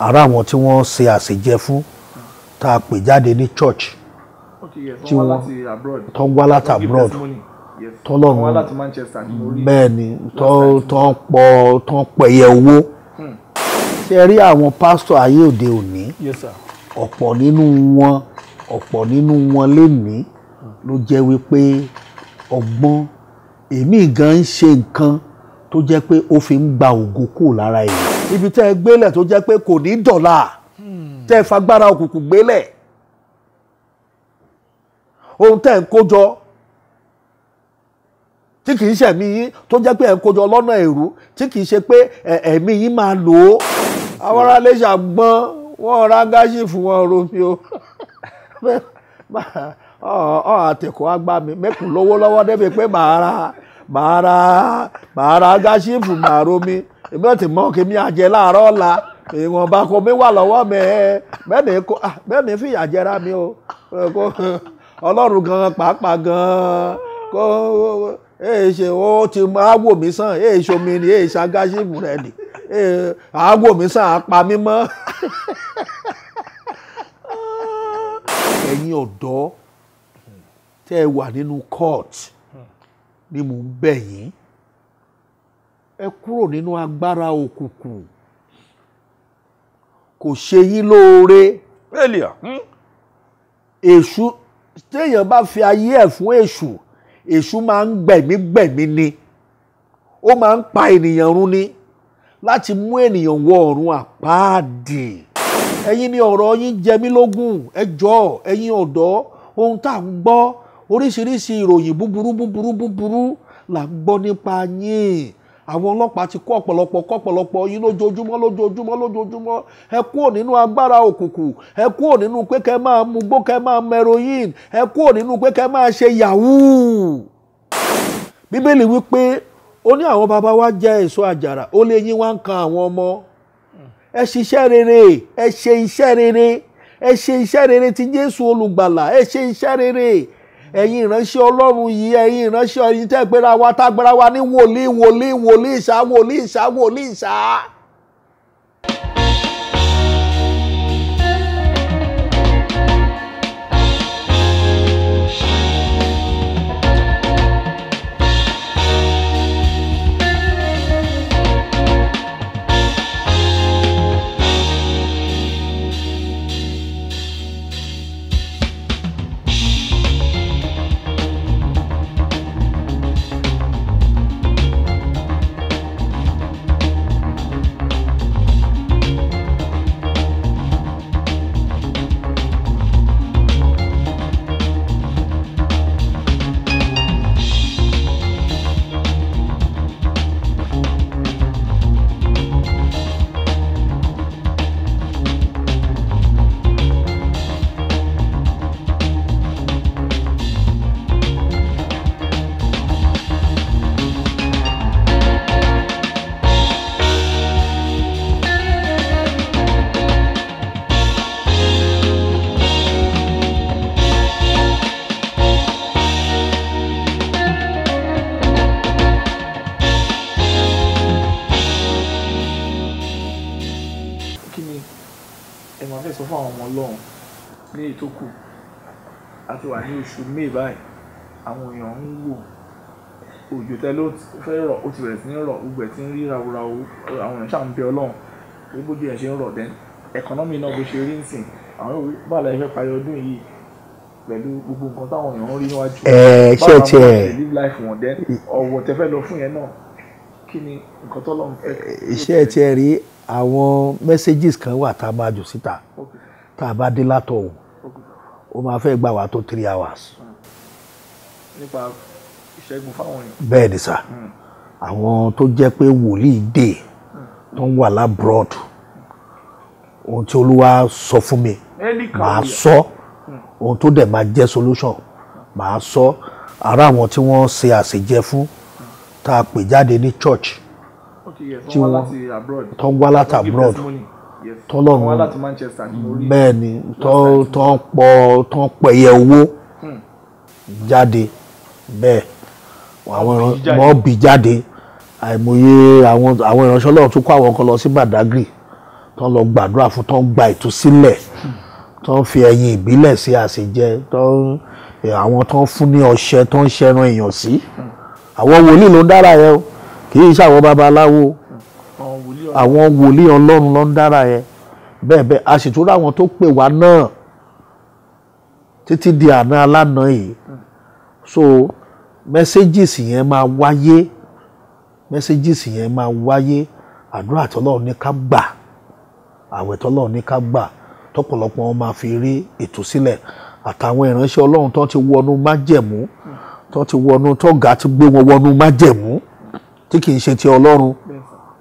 ara àwọn tí wọ́n ṣe àṣejẹ fún tá a pè jáde ní church tí wọ́n tó ń wá láti abroad. Tọ́lọ́run- bẹ́ẹ̀ ni tó ń pọ̀ tó ń pẹ̀yẹ owó. Ṣe rí àwọn pásítọ̀ ayé òde òní? Ọ̀pọ̀ nínú wọn ọ̀pọ̀ nínú wọn lénìí ló jẹ́ wípé ọgbọ́n èmi gan ń ṣe nǹkan tó jẹ́ pé ó fi ń gba ògo kúrò lára èèyàn. Ibi tẹ́ ẹ gbélẹ̀ tó jẹ́ pé kò ní dọ̀là tẹ́ ẹ fagbára òkùnkùn gbélẹ̀. Ohun tẹ́ ẹ ń kó jọ tí kì í ṣe ẹ̀mí yín tó jẹ́ pé ẹ̀ ń kó jọ lọ́nà èrú tí kì í ṣe pé ẹ̀mí yín máa lò ó. Àwọn aráalé ṣàgbọ́n wọ́n ra gáṣì fún wọn romi o ọ àtẹ̀kọ́ àgbà mi mẹ́kùn lówó lọ́wọ́ débi pé màá ra màá ra màá ra gáṣì fún màá romi èmi ò tí mọ̀ kí mi àjẹ láàárọ̀ ọ̀la. Ìwọ̀nba kò mi wà lọ́wọ́ mi ẹ̀ ah, bẹ́ẹ̀ni fìyà mi o. Ọlọ́run gan pàápàá gan. Kó èè ṣe ó ti máa wò mí sàn èè ṣomi ni èè ṣàgáṣìfù rẹ ni. Àwò mí sàn àpá mi mọ́. ẹ̀yin ọ̀dọ́ tẹ́ ẹ wà nínú court ni mò ń bẹ̀ yín ẹ kúrò nínú agbára òkùnkùn. Kò ṣe yín lóore. Hmm? èṣù téèyàn bá fi ayé ẹ̀ fún èṣù èṣù máa ń gbẹ̀mí gbẹ̀mí ni. Ó máa ń pa ènìyàn run ni láti mú ènìyàn wọ ọ̀run àpáàdì. Ẹ̀yin ni ọ̀rọ̀ yín jẹ mí lógún. Ẹ jọ̀ọ́ ẹ̀yin ọ̀dọ́ ohun tá à ń gbọ́ oríṣiríṣi ìròyìn búburú búburú búburú là ń gbọ́ nípa yín àwọn ọlọ́pàá ti kó ọ̀pọ̀lọpọ̀ kó ọ̀pọ̀lọpọ̀ yín lójoojúmọ́ lójoojúmọ́ lójoojúmọ́. Ẹ kúrò nínú agbára òkùnkùn. Ẹ kúrò nínú pé kẹ́ máa mugbó kẹ́ máa mẹroyìn ẹ kúrò nínú pé kẹ́ máa ṣe yahoo. Bíbélì wípé ó ní àwọn baba wa jẹ èso àjàrà ó lé yín wá ń kan àwọn ọmọ. Ẹ ṣiṣẹ́ rere ẹ ṣe iṣẹ́ rere. Ẹ ṣe iṣẹ́ rere ti jésù olùgbàlà ẹ ṣe iṣẹ́ rere ẹ̀yin ìránṣẹ́ ọlọ́run yìí ẹ̀yin ìránṣẹ́ ọ̀yin tẹ́ wa tá wa ní wòlíì wòlíì wòlíì ìṣá wòlíì ìṣá wòlíì ìṣá. Oṣù may báyìí àwọn èèyàn ń wò. Òjò tẹ ló fẹ́ rọ̀ ó ti bẹ̀rẹ̀ sí ní rọ̀ gbogbo ẹ̀ ti ń rí rawurawo àwọn èèyàn ṣáà ń bẹ ọlọ́run pé bójú ẹ̀ ṣe ń rọ̀ then economy náà bó ṣe rí ń sìn àwọn yóò bá la ẹ fẹ́ parí ọdún yìí pẹ̀lú gbogbo nǹkan táwọn èèyàn ń rí níwájú. Ẹ, ṣé báwo tiẹ̀- làwọn ṣe live life wọn then ọ̀wọ̀ tẹ fẹ́ lọ fún yẹn náà kí ni nǹkan fẹ́? Iṣẹ́ rí àwọn messages kan wà tá a máa jù síta tá a bá dé látọ̀ okay. Ó máa fẹ́ gbà wá tó three hours. Nípa ìṣẹ́gun fáwọn èèyàn. bẹ́ẹ̀ ni sà. Àwọn tó jẹ́ pé wòlíì dè tó ń wà lábroad ohun tí olúwa sọ fún mi màá sọ. Ohun tó dẹ̀ máa jẹ́ solution màá sọ. Ara àwọn tí wọ́n ṣe àṣejẹ fún tá a pè jáde ní church Okay, tí wọ́n tó ń wá láti abroad. testimony. Yes. Tọ́lọ́run- bẹ́ẹ̀ ni ń pọ̀ ń pẹ̀yẹ owó Hmm. jáde. Bẹ́ẹ̀ àwọn Wọ́n ìran- jáde. àìmọye àwọn àwọn ìránṣẹ́ ọlọ́run tún kó àwọn kan lọ sí Badagry tó ń lọ gbàdúrà fún tó ń gba ìtúsílẹ̀ tó ń fi ẹyin ìbílẹ̀ sí àṣejẹ tó ń àwọn tó ń fún ní ọṣẹ tó ń ṣẹran èèyàn sí. Àwọn wòlíì ló ń dára yẹn o. Kì í ṣe àwọn babaláwo àwọn wòlíì ọlọ́run ló ń dára yẹn. Bẹ́ẹ̀ bẹ́ẹ̀ a sì tún rí àwọn tó pè wá náà títí di àná alánà yìí. So messages yẹn máa wáyé. Messages yẹn máa wáyé. Àdúrà tọ́lọ́run ní ká gbà. Àwẹ̀ tọ́lọ́run ní ká gbà. Tọ́pọ̀lọpọ̀ wọn máa fi rí ìtúsílẹ̀. Àtàwọn ìránṣẹ́ ọlọ́run tó ti wọnú májẹ̀mú tó ti wọnú tọ́gà ti gbé wọn wọnú májẹ̀mú tí kì í ṣe ti ọlọ́run. sà.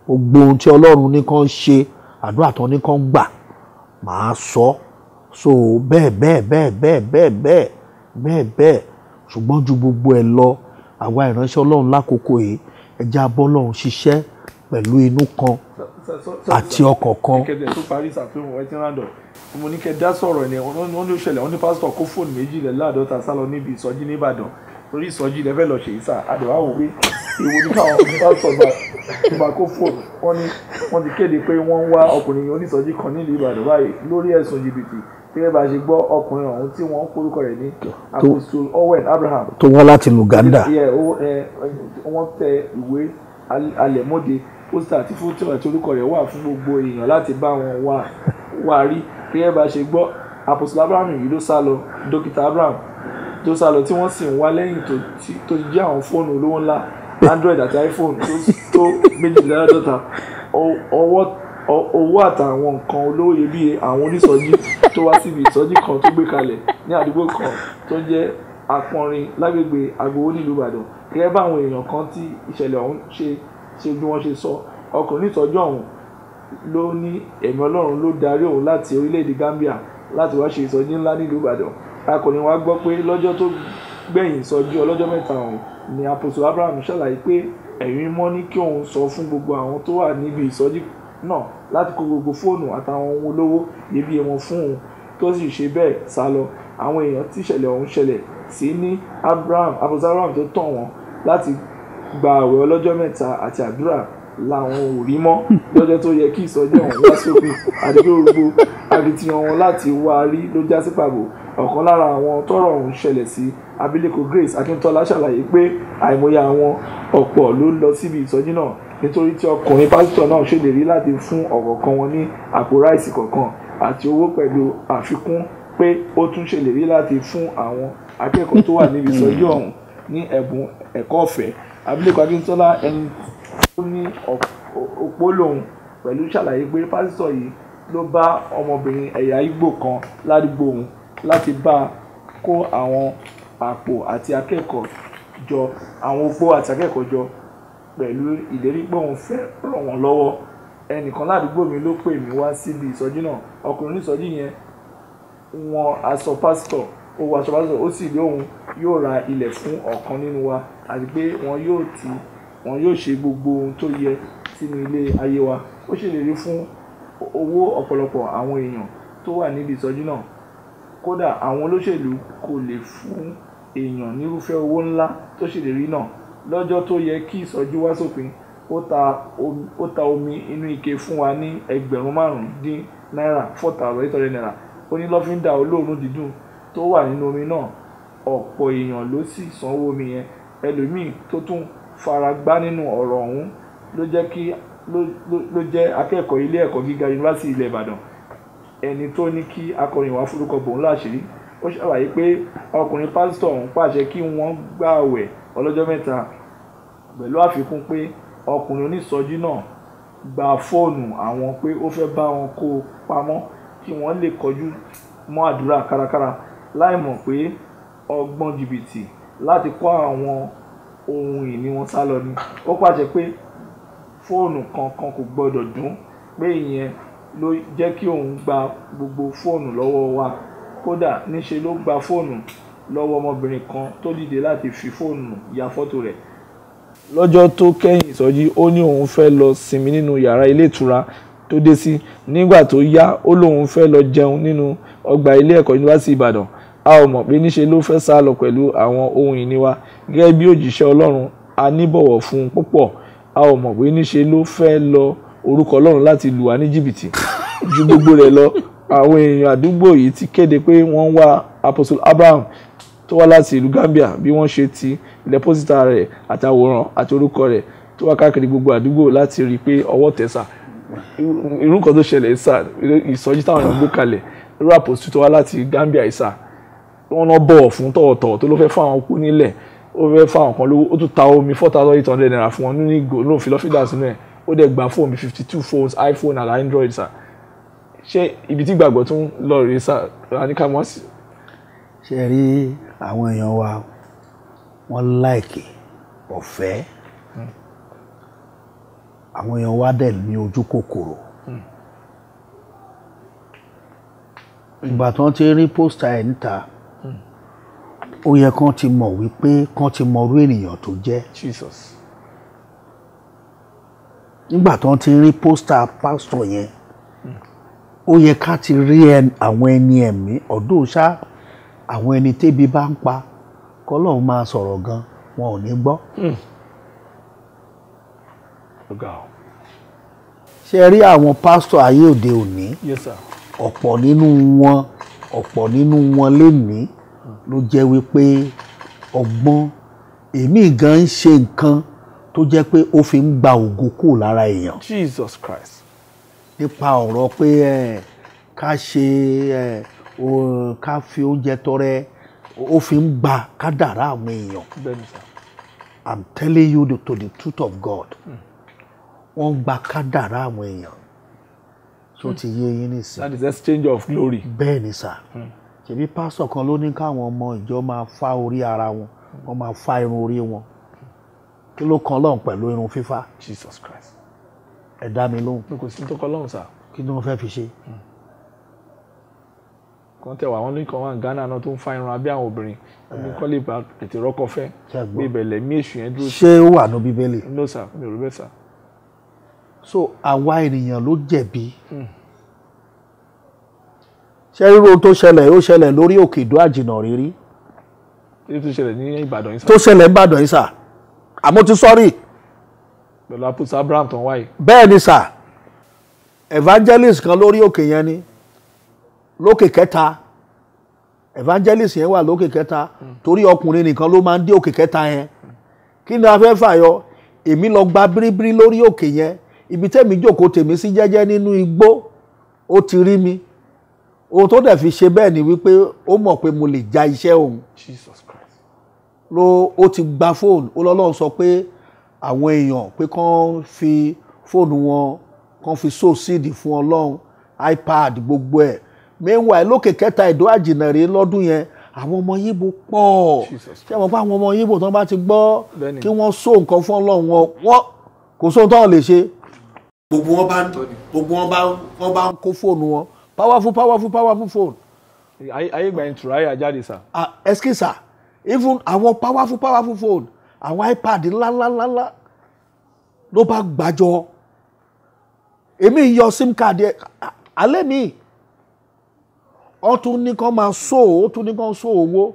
Gbogbo ohun tí ọlọ́run ní kàn ṣe àdúrà tó ní kàn gbà màá sọ. So bẹ́ẹ̀ bẹ́ẹ̀ bẹ́ẹ̀ bẹ́ẹ̀ bẹ́ẹ̀ bẹ́ẹ̀ bẹ́ẹ̀ bẹ́ẹ̀. Ṣùgbọ́n ju gbogbo ẹ̀ lọ àwa ìránṣẹ́ ọlọ́run lákòókò yìí ẹja bọ́lọ́run ṣiṣẹ́ pẹ̀lú inú kan àti ọkàn kan. Mo ní kẹ́ dá sọ̀rọ̀ ẹ̀ ní wọ́n ní ó ṣẹlẹ̀ wọ́n ní pásítọ̀ kó fóònù méjì torí ìsọjí lẹ́fẹ̀ lọ ṣèyí sà àdùn àwò pé èwo ní káwọn pásítọ̀ gbà gbà kó fóònù wọ́n ní wọ́n ti kéde pé wọ́n ń wá ọkùnrin onísọjí kan nílùú ìbàdàn báyìí lórí ẹ̀sùn jìbìtì. Gẹ́gẹ́ bá a ṣe gbọ́ ọkùnrin ọ̀hún tí wọ́n korúkọ rẹ̀ ní apostle owen abraham. tó wọ́n láti Luganda. Wọ́n tẹ ìwé al- alẹ̀mọ́de pósítà àti fótó àti orúkọ rẹ̀ wà fún gbogbo èèyàn láti bá wọn wá wá rí. Gẹ́gẹ́ bá a ṣe gbọ́ apostle abraham yìí ló sá lọ. Dókítà abraham tó sá lọ tí wọ́n sì ń wá lẹ́yìn tó jẹ́ àwọn fóònù olówó ńlá android àti iphone tó méjìléláàádọ́ta owó àtàwọn nǹkan olówó iyebíye àwọn onísọjí tó wá síbi ìsọjí kan tó gbé kalẹ̀ ní àdúgbò kan tó jẹ́ apọnrin lágbègbè agbowó nílùú ìbàdàn. Gẹ́gẹ́ bá àwọn èèyàn kan tí ìṣẹ̀lẹ̀ ọ̀hún ṣe ṣe bí wọ́n ṣe sọ ọkùnrin ìtọ́jú ọ̀hún ló ní ẹ̀mí ọlọ́run ló darí òun láti orílẹ̀-èdè gambia láti wá ṣe ìsọjí ńlá nílùú ìbàdàn akọni wa gbọ́ pé lọ́jọ́ tó gbẹ̀yìn ìsọjí ọlọ́jọ́ mẹ́ta ọ̀hún ni apostle abraham ṣàlàyé pé ẹ̀mí mọ́ ní kí òun sọ fún gbogbo àwọn tó wà níbi ìsọjí náà láti kó gbogbo fóònù àtàwọn ohun olówó iyebíye wọn fún òun tó sì ṣe bẹ́ẹ̀ sá lọ. Àwọn èèyàn tí ìṣẹ̀lẹ̀ ọ̀hún ṣẹlẹ̀ sí ní abraham apostle abraham tó tàn wọ́n láti gba àwẹ̀ ọlọ́jọ́ mẹ́ta àti àdúrà làwọn ò rí mọ́ lọ́jọ́ tó yẹ kí ìsọjí ọ̀hún wá sópin. Àdúgbò gbogbo akitiyan wọn láti wá a rí ló já sí pàbó. Ọ̀kan lára àwọn tọ́rọ̀ ọ̀hún ṣẹlẹ̀ sí abilékọ grace akíntọ́lá ṣàlàyé pé àìmọye àwọn ọ̀pọ̀ ló lọ síbi ìsọjí náà nítorí tí ọkùnrin pásítọ̀ náà ṣèlérí láti fún ọ̀kọ̀ọ̀kan wọn ní àpò ráìsì kọ̀ọ̀kan àti owó pẹ̀lú àfikún pé ó tún ṣèlérí láti fún àwọn akẹ́kọ̀ọ́ tó wà níbi ìsọjí ọ̀hún ní ẹ̀bùn ẹ̀kọ́ ọ̀fẹ́. Abilékọ akíntọ́lá ẹni tó ní òpó lòun pẹ̀lú ṣàlàyé pé pásítọ̀ yìí ló bá ọmọbìnrin ẹ̀yà Ìgbò kan ládùúgbò òun láti bá a kó àwọn àpò àti akẹ́kọ̀ọ́ jọ àwọn opó àti akẹ́kọ̀ọ́ jọ pẹ̀lú ìlérí pé òun fẹ́ ràn wọ́n lọ́wọ́. Ẹnìkan ládùúgbò mi ló pè mí wá síbi ìsọjí náà. Ọkùnrin onísọjí yẹn wọn aṣọ pásítọ̀ ó wọ aṣọ pásítọ̀ ó sì lé òun yóò ra ilẹ̀ fún ọ̀kan nínú wa àti pé wọn yóò ti wọn yóò ṣe gbogbo ohun tó yẹ sínú ilé ayé wa. Ó ṣèlérí fún owó ọ̀pọ̀lọpọ̀ àwọn èèyàn tó wà níbi ìsọjí náà. Kódà àwọn olóṣèlú kò lè fún èèyàn nírúfẹ́ owó ńlá tó ṣèlérí náà. Lọ́jọ́ tó yẹ kí ìsọjí wá sópin ó ta omi inú ike fún wa ní ẹgbẹ̀rún márùn-ún dín náírà four thousand eight hundred naira. Ó ní lọ́fíńdà olóòórùn dídùn tó wà nínú omi náà. Ọ̀pọ̀ èèyàn ló sì sanwó omi yẹn. Ẹlòmíì tó tún fara gbá nínú ọ̀rọ̀ ọ̀hún ló jẹ́ kí ló jẹ́ akẹ́kọ̀ọ́ ilé ẹ̀kọ́ gíga yunifásitì ilẹ̀ Ìbàdàn. Ẹni tó ní kí akọrin wá forúkọ bòun láṣìírí. Ó ṣàlàyé pé ọkùnrin pásítọ̀ ọ̀hún pàṣẹ kí wọ́n gbààwẹ̀ ọlọ́jọ́ mẹ́ta pẹ̀lú àfikún pé ọkùnrin onísọjí náà gba fóònù àwọn pé ó fẹ́ bá wọn kó o pamọ́ kí wọ́n lè kọjú mọ́ àdúrà kárakára láì mọ̀ pé ọgbọ́n jìbìtì láti kó àwọn ohun ìní wọn sá lọ ni. Ó pàṣẹ pé fóònù kankan kò gbọdọ̀ dún pé ìyẹn ló jẹ́ kí òun gba gbogbo fóònù lọ́wọ́ wa. Kódà níṣe ló gba fóònù lọ́wọ́ ọmọbìnrin kan tó dìde láti fi fóònù ya fọ́tò rẹ̀. Lọ́jọ́ tó kẹ́yìn ìsọjí ó ní òun fẹ́ lọ sinmi nínú yàrá ilé ìtura tó dé sí. Nígbà tó yá ó lóun fẹ́ lọ jẹun nínú ọgbà ilé ẹ̀kọ́ yunifásitì Ìbàdàn. A ò mọ̀ pé níṣe ló fẹ́ sá lọ pẹ̀lú àwọn ohun ìní wa. Gẹ́gẹ́ bí òjíṣẹ́ Ọlọ́run a níbọ̀wọ̀ fún un púpọ̀ a ò mọ̀ pé níṣe ló fẹ́ lọ orúkọ Ọlọ́run láti lù wá ní jìbìtì. Ju gbogbo rẹ̀ lọ àwọn èèyàn àdúgbò yìí ti kéde pé wọ́n ń wá apostle abraham tó wá láti ìlú gambia bí wọ́n ṣe ti ilẹ̀ pósítà rẹ̀ àti àwòrán àti orúkọ rẹ̀ tó wá káàkiri gbogbo àdúgbò láti rí i pé ọwọ́ tẹ̀ sà irú nǹkan tó ṣẹlẹ̀ sà ìsọjí táwọn èèyàn gbé kalẹ̀ irú apostle tó wá láti gambia yìí sà wọ́n náà bọ̀wọ̀ fún tọ̀wọ̀tọ̀wọ̀ tó ló fẹ́ fún àwọn kú nílẹ̀ ó fẹ́ fún àwọn kan lówó ó tún ta omi four thousand eight hundred naira fún wọn ìgò lóun fi lọ́fíìdà sínú ẹ̀ ó dẹ̀ gba fóònù bíi fifty two phones iphone and android sà ṣé ibi tí gbàgbọ́ tún lọ rèé sà àníkàmọ́ sí. ṣe rí àwọn èèyàn wa wọ́n láìkì ọ̀fẹ́? Àwọn èèyàn wa dẹ̀ ní ojú kòkòrò. Ìgbà tí wọ́n ti rí pósítà ẹ̀ níta ó yẹ kán ti mọ̀ wípé kán ti mọ irú ènìyàn tó jẹ́. Jesus. Nígbà tí wọ́n ti rí pósítà pásítọ̀ yẹn ó yẹ ká ti rí àwọn ẹni ẹ̀mí. Ọ̀dọ́ ṣá àwọn ẹni tébi bá ń pa kọ́lọ́hún máa sọ̀rọ̀ gan wọn ò ní gbọ́. o. Ṣe rí àwọn pásítọ̀ ayé òde òní? Yes sir. Ọ̀pọ̀ nínú wọn ọ̀pọ̀ nínú wọn lénìí ló jẹ́ wípé ọgbọ́n èmi gan ń ṣe nǹkan tó jẹ́ pé ó fi ń gba ògo kúrò lára èèyàn. Jesus christ. Nípa ọ̀rọ̀ pé ẹ, ká ṣe ẹ, ká fi oúnjẹ tọrẹ ó fi ń gba kádàrá àwọn èèyàn. I'm telling you the, to the truth of God. Wọ́n ń gba kádàrá àwọn èèyàn. Tó ti yé yín nísìnyí. that is exchange of glory. Bẹ́ẹ̀ ni sà ṣèbí pásítọ̀ kan ló ní káwọn ọmọ ìjọ máa fá orí ara wọn wọ́n máa fá irun orí wọn. Kí ló kan lọ́hùn pẹ̀lú irun fífá? Jesus christ. Ẹ dá mi lóhùn. Pé kò sí ní tó kọ́ lọ́hùn sà kí ni wọ́n fẹ́ fi ṣe. kan tẹ̀ wá wọn ní kan wá ní ghana náà tó ń fa irun abẹ́ àwọn obìnrin. Ní kọ́lé ìbá ètò ìrọ́kọ fẹ́. Bí ìbẹ̀lẹ̀ mí èṣù yẹn dúró ṣé ó wà ní bíbélì. no sir. Mi ò rí bẹ́ẹ̀ sà so àwa ènìyàn ló jẹ̀bi. Ṣé ríro tó ṣẹlẹ̀? Ó ṣẹlẹ̀ lórí òkè ìdó àjìnà rírí tó ṣẹlẹ̀ ní ìbàdàn yìí sà tó ṣẹlẹ̀ ń bàdàn yìí sà àmọ́ ti sọ́rí pẹ̀lú apostol abraham tó ń wáyé bẹ́ẹ̀ ni sà evangelist kan lórí òkè yẹn ni. Lókè kẹta. Evangelist yẹn wà lókè kẹta. Torí ọkùnrin nìkan ló máa ń dé òkè kẹta yẹn. Kí ni a fẹ́ fàyọ èmi lọ gba bíríbírí lórí òkè yẹn. Ibi tẹ́mi jókòó tèmi sí jẹ́jẹ́ nínú igbó. Ó ti rí mi ohun tó dẹ̀ fi ṣe bẹ́ẹ̀ ni wípé ó mọ̀ pé mo lè ja iṣẹ́ òun. Jesus christ. Ló ó ti gba fóònù. Ó lọ́lọ́run sọ pé àwọn èèyàn pé kán fi fóònù wọn kán fi sow seed fún ọlọ́run ipad gbogbo ẹ̀. Meanwhile lókè kẹta ìdó àjìnàrè lọ́dún yẹn. Àwọn ọmọ yíbo pọ̀. Ṣé àwọn pa àwọn ọmọ yíbo tán bá ti gbọ́ kí wọ́n so nǹkan fún ọlọ́run wọn wọ́n kò sóhun táwọn lè ṣe. gbogbo wọn bá gbogbo wọn bá wọn bá ń kó fóònù wọn powerful powerful powerful phone. Ayé ìgbà yẹn tùráyà jáde sà ah excuse sir. Even àwọn powerful powerful phone àwọn ipad ńláńláńlá ló bá gbàjọ. Èmi yọ sim card ẹ alẹ́ mi. Ọ tún ní kán máa so ó tún ní kán so owó.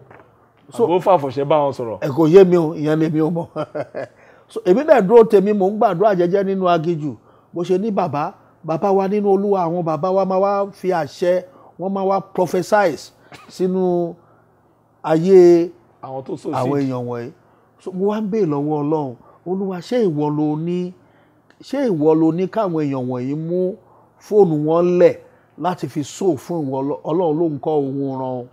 So àbó fàfọ̀ṣẹ́ bá wọn sọ̀rọ̀. ẹ kò yé mi o ìyẹn lèmi ò mọ̀. So èmi náà dúró tèmi mò ń gbàdúrà jẹ́jẹ́ nínú aginjù. Bó ṣe ní bàbá bàbá wa nínú olúwa àwọn bàbá wa máa wá fi àṣẹ wọ́n máa wá prophesize sínú ayé àwọn èèyàn wọ̀nyí. Mo wá ń bèè lọ́wọ́ ọlọ́run. Olúwa ṣé ìwọ ló ní ṣé ìwọ ló ní káwọn èèyàn wọ̀nyí mú fóònù wọn lẹ̀ láti fi sóò fún ìwọ Ọlọ́- ọlọ́run ló ń kọ́ òun ran o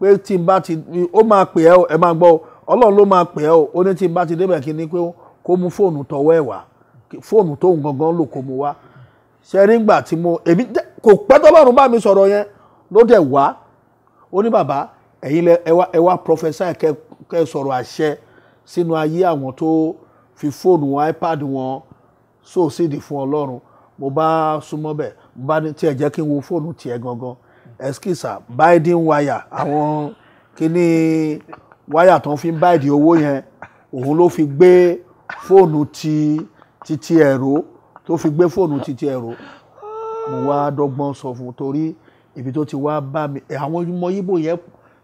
pé tí n bá ti ó máa pè ẹ́ o ẹ máa gbọ́ ọlọ́run ló máa pè ẹ́ o. Ó ní tí n bá ti débẹ̀ kí ni pé kó mú fóònù tọwọ́ ẹ̀ wá. Fóònù tóun gangan lò kó mu wá ṣe rí ngbà tí mo èmi kò pẹ́ tọ́lọ́run bá mi sọ̀rọ̀ yẹn ló dẹ̀ wá. Ó ní bàbá ẹ̀yin lẹ ẹ wá ẹ wá prophesy kẹ kẹ sọ̀rọ̀ àṣẹ sínú ayé àwọn tó fi fóònù wọn ipad wọn sídìí fún ọlọ́run. Mo bá súnmọ́ bẹ̀ mo bá ní tiẹ̀ jẹ́ kí n wo fóònù tiẹ̀ gangan. Ẹskísà biden wire àwọn kíní wáyà tó ń fi báìdì owó yẹn òun ló fi gbé fóònù ti titi ẹ̀rọ tó fi gbé fóònù titi ẹ̀rọ mo wá dọ́gbọ́n sọ fún torí ibi tó ti wá bá mi àwọn ọmọ yíbò yẹn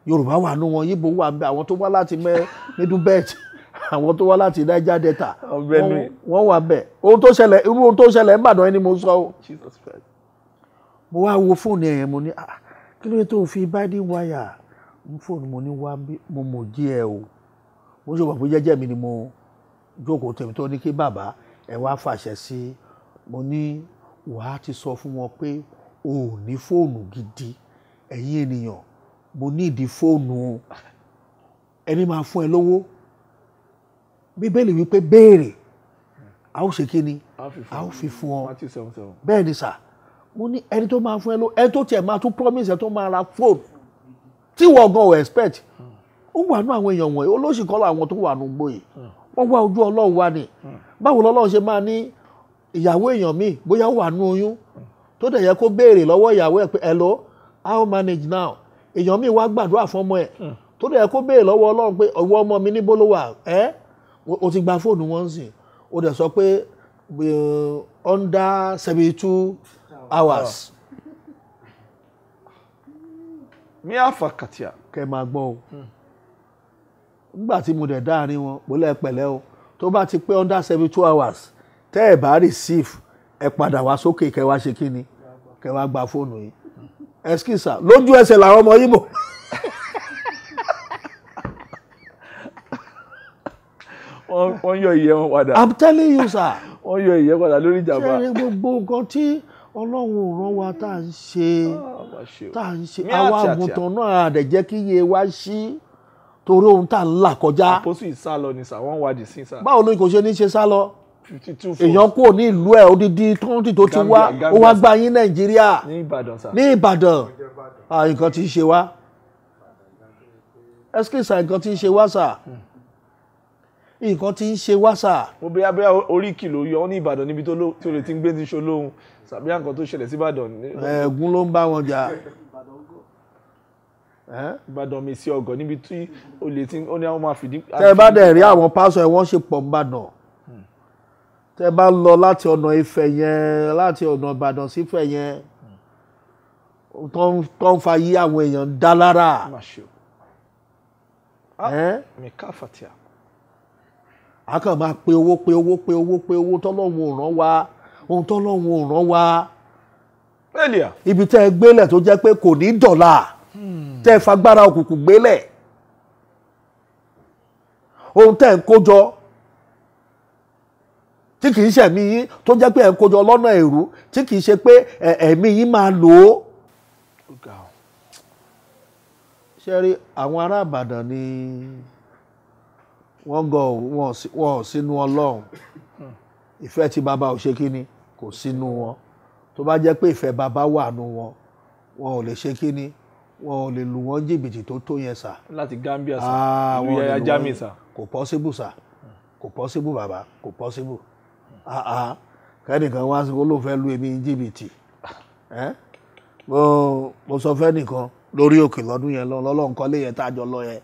yorùbá wà nù wọn yíbò wà nbẹ àwọn tó wá láti middle belt àwọn tó wá láti niger delta wọ́n- wà bẹ̀ ohun tó ṣẹlẹ̀ irú ohun tó ṣẹlẹ̀ ńbàdàn yẹn ni mo sọ o. Mo wá wo fóònù ẹ̀yẹn mo ní ah kí ló dé tó fi báyìí wáyà fóònù mo ní wá mo mọ̀ jí ẹ o. Mo ṣe wà pé jẹ́jẹ́ mi ni mo jókòó tèmi tó ní kí bàbá ẹ wá fàṣẹ sí mo ní wàá ti sọ fún wọn pé o ò ní fóònù gidi. Ẹ̀yin ènìyàn mo ní ìdí fóònù ẹni máa fún ẹ lówó. Bíbélì wípé béèrè. A ó ṣe kí ni? A ó fi fún ọ. bẹ́ẹ̀ ni sà. Mo ní ẹni tó máa fún ẹ ló ẹni tó tiẹ̀ máa tún promise ẹ tó máa ra phone tí wọ́n gan ò expect. Ó wà nú àwọn èèyàn wọ̀nyí olóṣì kọ́ làwọn tó wà nù gbòye wọ́n wá ojú ọlọ́run wá ni. Báwo lọ́lọ́run ṣe máa ní ìyàwó èèyàn míì bóyá ó wà nú oyún tó dẹ̀ yẹ kó béèrè lọ́wọ́ ìyàwó ẹ̀ pé hello how manage now? Èèyàn míì wá gbàdúrà fún ọmọ ẹ̀ tó dẹ̀ yẹ kó béèrè lọ́wọ́ ọlọ́run pé ọwọ́ ọmọ mi níbo ló wà? Ẹ́ o ti gba fóònù wọn sìn o dẹ̀ sọ pé under seventy two hours mi afa katia. kẹ́ máa gbọ́ o. Nígbà tí mo dẹ̀ dáàrin wọn mo lẹ́ pẹ̀lẹ́ o. Tó bá ti pé under seventy two hours tẹ́ ẹ̀ bá receive ẹ padà wá sókè kẹ́ wá ṣe kí ni kẹ́ wá gba fóònù yìí ẹskísà lójú ẹsẹ̀ làwọn ọmọ yìí mọ̀ wọ́n yọ ìyẹ́ wọn padà. i'm telling you sir. Wọ́n yọ ìyẹ́ padà lórí ìjàmbá. ṣe gbogbo nǹkan tí ọlọ́run ò rán wa tá à ń ṣe Ah, tá à ń ṣe? Àwa àgùntàn náà àdẹ̀ jẹ́ kí iye wa ṣí torí ohun tá à ń là kọjá. Àpòsù ìsálọ ni sà wọ́n wádìí sí sà. báwo ló kò ṣe ní ṣe sá lọ? fifty two èèyàn kúrò ní ìlú ẹ̀ odidi tọ́ntì tó ti wá ó wá gba yín nàìjíríà. Ní Ìbàdàn ní Ah, nǹkan tí ń ṣe wá. Ẹsikísà nǹkan tí ń ṣe wá sà nǹkan tí ń ṣe wá sà mo bí abẹ́ orí kìlò yọ ọ́ ní Ìbàdàn níbi tó ló- tí o lè ti ń gbé ti ṣolóhun sàbí nǹkan tó ṣẹlẹ̀ sí Ìbàdàn ní- ẹ̀gún ló ń bá wọn jà? Ìbàdàn mi sí ọgọ̀ níbi tí o lè ti ó ní àwọn máa fìdí. tẹ́ ẹ bá dẹ̀ rí àwọn pásọ ẹ̀ wọ́n ṣe pọ̀ nìbàdàn tẹ́ bá lọ láti ọ̀nà Ifẹ̀ yẹn láti ọ̀nà Ìbàdàn sí Ifẹ̀ yẹn tó ń- fa yí àwọn èèyàn dá lára. Fatia. a kàn máa pe owó pe owó pe owó pe owó tọ́lọ́run ò rán wa. Ohun tọ́lọ́run ò rán wa. Ibi tẹ́ ẹ gbélẹ̀ tó jẹ́ pé kò ní dọ̀là tẹ́ ẹ fagbára òkùnkùn gbélẹ̀. Ohun tẹ́ ẹ ń kójọ tí kìí ṣe ẹ̀mí yín tó jẹ́ pé ẹ̀ ń kójọ lọ́nà èrú tí kìí ṣe pé ẹ̀mí yín máa lò ó. ṣé rí àwọn ará Ìbàdàn ni wọ́n gọ wọn sínú Ọlọ́run. Ìfẹ́ tí bàbá ò ṣe kí ni? Kò sínú wọn. Tó bá jẹ́ pé ìfẹ́ bàbá wà nù wọn wọn ò lè ṣe kí ni? Wọn ò lè lù wọ́n jìbìtì tó tó yẹn sà. láti Gambia sà. Ah, ìlú yaya jami sà. kò pọ́síbù sà. Kò pọ́síbù bàbá. Kò pọ́síbù. Kẹ́nìkan wá sí kó ló fẹ́ lu èmi jìbìtì. Mo sọ fẹ́ nìkan lórí òkè lọ́dún yẹn lọ lọ́lọ́run kọ́lé yẹn tá a jọ lọ yẹn.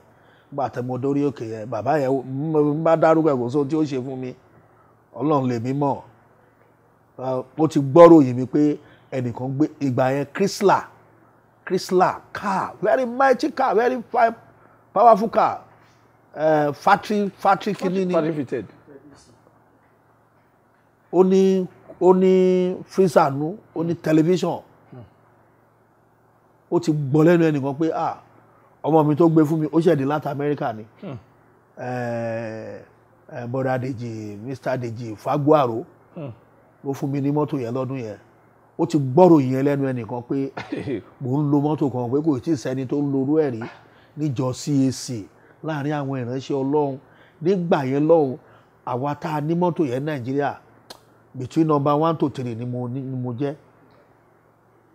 Gbà tẹ́ mo dórí òkè yẹn bàbá yẹn ń bá dárúkọ ẹ̀ kò sóhun tí ó ṣe fún mi. Ọlọ́run lèmi mọ̀. Ah, mo ti gbọ́rò yìí mi pé ẹnìkan gbé ìgbà yẹn Chrysler Chrysler car very mighty car very powerful car. Uh, factory factory kìíní ni. Factory. Ó ní ó ní freezer nú ó ní tẹlifíṣàn ó ti gbọ́ lẹ́nu ẹnìkan pé ah ọmọ mi tó gbé fún mi ó ṣẹ̀dí láti Amẹ́ríkà ni. Eh, eh, bọ́dà Dèjì Mr. Dèjì Faguaro ló fún mi ní mọ́tò yẹn lọ́dún yẹn. Ó ti gbọ́rò yẹn lẹ́nu ẹnìkan pé mò ń lo mọ́tò kan pé kò tí ì sẹ́ni tó ń lorú ẹ̀ rí níjọ CAC láàárín àwọn ìránṣẹ́ Ọlọ́run. Nígbà yẹn lọ́hùn àwa tá a ní mọ́tò yẹn Nàìjíríà between number one to three ni mo ni mo jẹ́.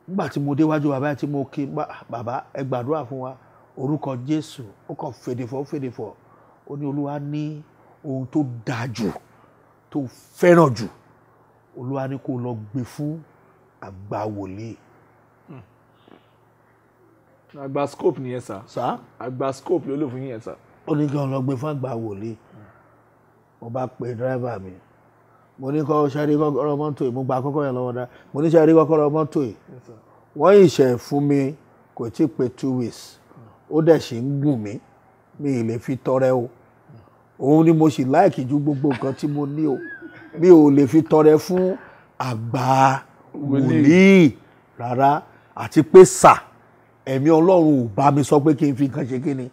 Nígbà tí mo déwájú bàbá yẹn tí mo kí "Bá- bàbá ẹ gbàdúrà fún wa. Orúkọ Jésù ó kàn fèdèfọ́ fèdèfọ́. Ó ní Olúwa ní ohun tó dáa jù tó fẹ́ràn jù. Olúwa ní kó lọ gbé fún àgbà wòlíì. Àgbà scope nìyẹn sà sá? Àgbà scope ló lò fún yẹn sà. ó ní kí wọn lọ gbé fún àgbà wòlíì. Mo bá pe dírẹ́fà mi mo ní kọ́ sẹ́rí kọ́kọ́rọ́ mọ́tò yìí mo gba kọ́kọ́rọ́ yẹn lọ́wọ́ dá. Mo ní sẹ́rí kọ́kọ́rọ́ mọ́tò yìí. Wọ́n ṣe fún mi kò tí ì pé two weeks. Ó dẹ̀ ṣì ń gùn mí mi ì lè fi tọrẹ o. Òun ni mo sì láìkì ju gbogbo nǹkan tí mo ní o. Mi ò lè fi tọrẹ fún àgbà wòlíì rárá. Àti pé sà ẹ̀mí ọlọ́run ò bá mi sọ pé kí n fi nǹkan ṣe kí ni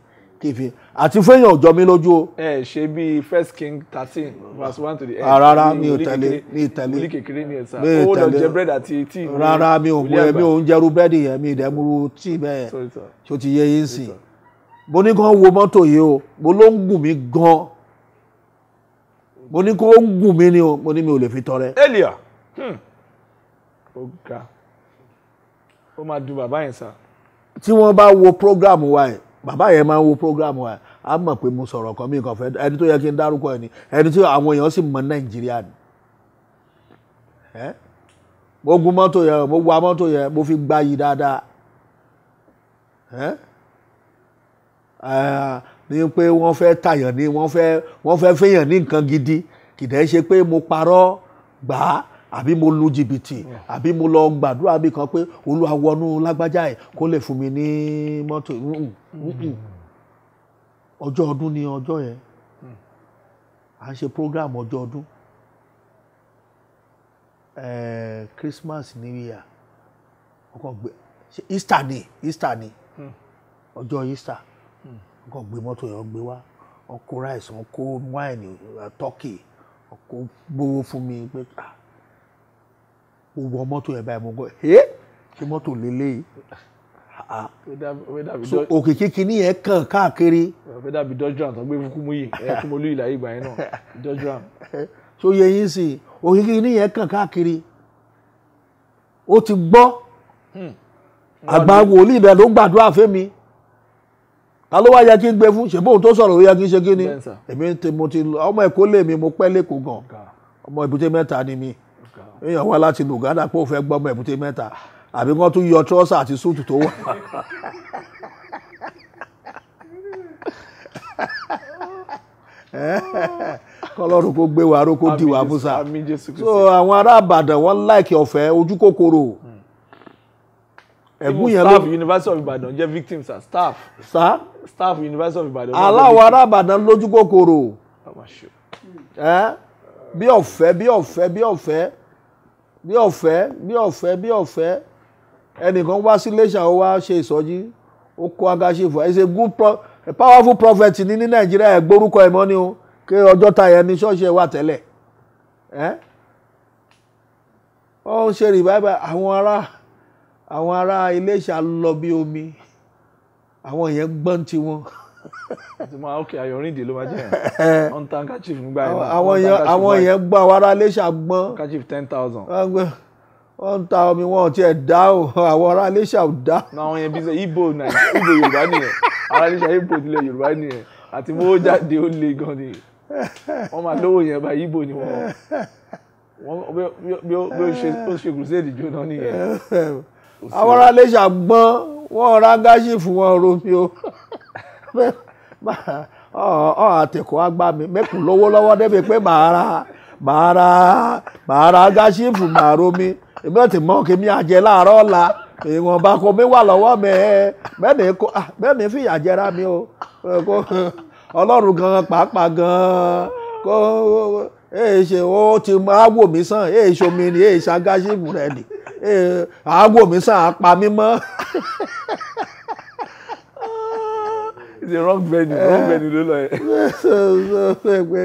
fi àti fẹ́yàn ọjọ́ mi lójú o. Ẹ ṣe bí first king thirteen verse one to the end. Rárá, mi ò tẹ̀lé, mi ò tẹ̀lé. ni ẹ sá. Mi ò ó lọ tẹ̀lé. jẹ bread àti ní rárá mi ò mú ẹ mi ò ń jẹrú bẹ́ẹ̀dì yẹn mi ì dẹ́mú tíì bẹ́ẹ̀. Ṣó ti yẹ yín sìn? Mo ní kó wo mọ́tò yìí o. Mo ló ń gùn mí gan. Mo ní kó ń gùn mí ni o. Mo ní mi ò lè fi tọrẹ. Elia. Hmm. ó ga. Ó máa dùn bàbá yẹn sá. tí wọ́n bá wo program wa ẹ̀ bàbá yẹn máa ń wo program wa. Á mọ̀ pé mo sọ̀rọ̀ kan mi kàn fẹ́ ẹni tó yẹ kí n dárúkọ ẹ̀ ni. Ẹni tí àwọn èèyàn sì mọ nàìjíríà ni. Mo gun mọ́tò yẹn mo wa mọ́tò yẹn mo fi gbá yìí dáadáa. Ní pé wọ́n fẹ́ tàyàn ní wọ́n fẹ́ wọ́n fẹ́ fẹ́yàn ní nǹkan gidi. Kìdẹ́ ṣe pé mo parọ́ gbà á àbí mo lu jìbìtì àbí mo lọ gbàdúrà bí kan pé olúwa wọnú lágbájá ẹ̀ kó lè fún mi ní mọ́tò. Mm-mm. ọjọ́ ọdún ni ọjọ́ yẹn. À ń ṣe program ọjọ́ ọdún. Christmas New Year. Ọkọ̀ gbé Easter ni? Easter ni. Ọjọ́ Easter. Ọkọ̀ gbé mọ́tò yẹn gbé wá. Kó rice kó wine uh, turkey. Wọ́n kó gbówó fún mi pé ah mo wọ mọ́tò yẹn báyìí mo gbọ́ ẹ́ ṣé mọ́tò lélẹ́yìí Ah, so òkìkí kìíní yẹn kàn káàkiri. Ó dàbí dodgeram tó gbé fún kúmúyì ẹ kúmọlú ìlà ìgbà yẹn náà dodgeram. tó yẹ yín sí òkìkí kìíní yẹn kàn káàkiri. Ó ti gbọ́. Àgbà wòlíì rẹ̀ ló gbàdúrà fẹ́mi ta ló wá yẹ kí n gbé fún? Ṣèbó òun tó sọ̀rọ̀ ó yẹ kí n ṣe kí ni? Èmi mo ti ọmọ èkó lè mi mo pẹ́ lẹ́kọ̀ọ́ gan. Ọmọ èbúté mẹ́ta ni mi. Èèyàn wá láti Uganda pé ó fẹ́ gbọ́ ọmọ èbúté mẹ́ta àbí wọ́n tún yọ trọ́sà àti súùtù tó wà. kọlọ́run kó gbé wa ró kó di wa musa so àwọn ará Ìbàdàn wọ́n láìkì ọ̀fẹ́ ojú kòkòrò. Ẹ̀bùn Even yẹn staff ló University of Ibadan jẹ́ victims sir. Staff. Sá? Staff University of Ibadan. aláwọ̀ ará Ìbàdàn lójú kòkòrò bí ọ̀fẹ́ bí ọ̀fẹ́ bí ọ̀fẹ́ bí ọ̀fẹ́ bí ọ̀fẹ́ bí ọ̀fẹ́. Ẹnìkan wá sí Iléṣà ó wá ṣe ìsọjí ó kó agáṣẹ́fù ẹ̀ ṣe good pro powerful prophet ní ní Nàìjíríà ẹ̀ gbórúkọ ẹ̀ mọ́ ni o kí ọjọ́ ta yẹn ní ṣọ́ọ̀ṣì ẹ̀ wà tẹ́lẹ̀. Ẹ́? Ó ń ṣe revival. Àwọn ará àwọn ará Iléṣà lọ bí omi. Àwọn yẹn gbọ́n tiwọn máa ok ayọ̀rìndè ló máa jẹ́ yẹn. On tanka chief nígbà yẹn. Àwọn yẹn àwọn yẹn gbọ́ àwọn ará Iléṣà gbọ́n tanka chief ten thousand. wọ́n ń ta omi wọn ò tiẹ̀ dá o. Àwọn ará Iléṣà ò dá. Àwọn yẹn bí sẹ ibo yorùbá nìyẹn. Ara níṣà ibo tilẹ̀ yorùbá nìyẹn. Àti mowó jáde ó le gan ni. Wọ́n máa lówó yẹn bá ibo ni wọ́n. Bí ó ṣe crusade jóná nìyẹn. Àwọn ará Iléṣà gbọ́n wọ́n ra gáṣì fún wọn romi o ọ àtẹ̀kọ́ àgbà mi mẹ́kùn lówó lọ́wọ́ débi pé màá ra màá ra màá ra gáṣì fún màá romi. Èmi ò tí mọ̀ kí mi àjẹ láàárọ̀ ọ̀la. Ìwọ̀nba kò mi wà lọ́wọ́ mi. Bẹ́ẹ̀ni kò ah, bẹ́ẹ̀ni fìyà jẹra mi o. Ọlọ́run gan pàápàá gan kò èè ṣe ó ti máa wò mí sàn. Èè ṣomi ni èè ṣàgáṣìfù rẹ ni. Èè àáwò mí sàn àpá mi mọ́ it's a wrong venue wrong venue ló lọ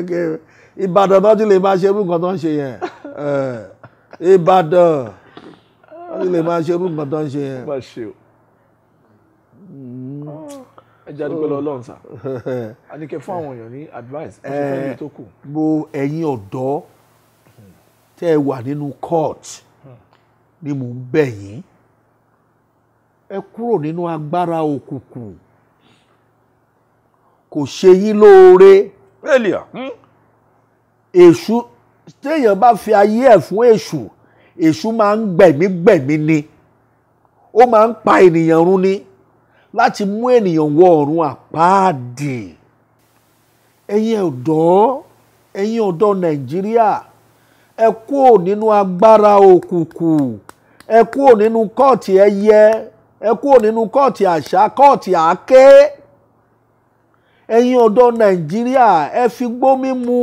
yẹn. ìbàdàn náà ti lè máa ṣe irú nǹkan tó ń ṣe yẹn. Eh, ìbàdàn. Náà ti lè máa ṣe irú nǹkan tó ń ṣe yẹn. má ṣe o. Ẹ jẹ́ àdúgbò lọ ọlọ́run sá. A ní kẹ́ fún àwọn èèyàn ní advice wọ́n ṣe fẹ́ ní tó kù. mo ẹ̀yin ọ̀dọ́ tẹ́ ẹ wà nínú court ni mò ń bẹ̀ yín. Ẹ kúrò nínú agbára òkùnkùn kò ṣe yín lóore. Failure. èṣù téèyàn bá fi ayé ẹ̀ fún èṣù èṣù máa ń gbẹ̀mí gbẹ̀mí ni. Ó máa ń pa ènìyàn run ni. Láti mú ènìyàn wọ ọ̀run àpáàdì. Ẹ̀yin ọ̀dọ́ ẹ̀yin ọ̀dọ́ nàìjíríà ẹ kúrò nínú agbára òkùnkùn ẹ kúrò nínú kọ́ọ̀tì ẹyẹ ẹ kúrò nínú kọ́ọ̀tì àṣà kọ́ọ̀tì àáké ẹ̀yin ọ̀dọ́ nàìjíríà ẹ fi gbó mímu.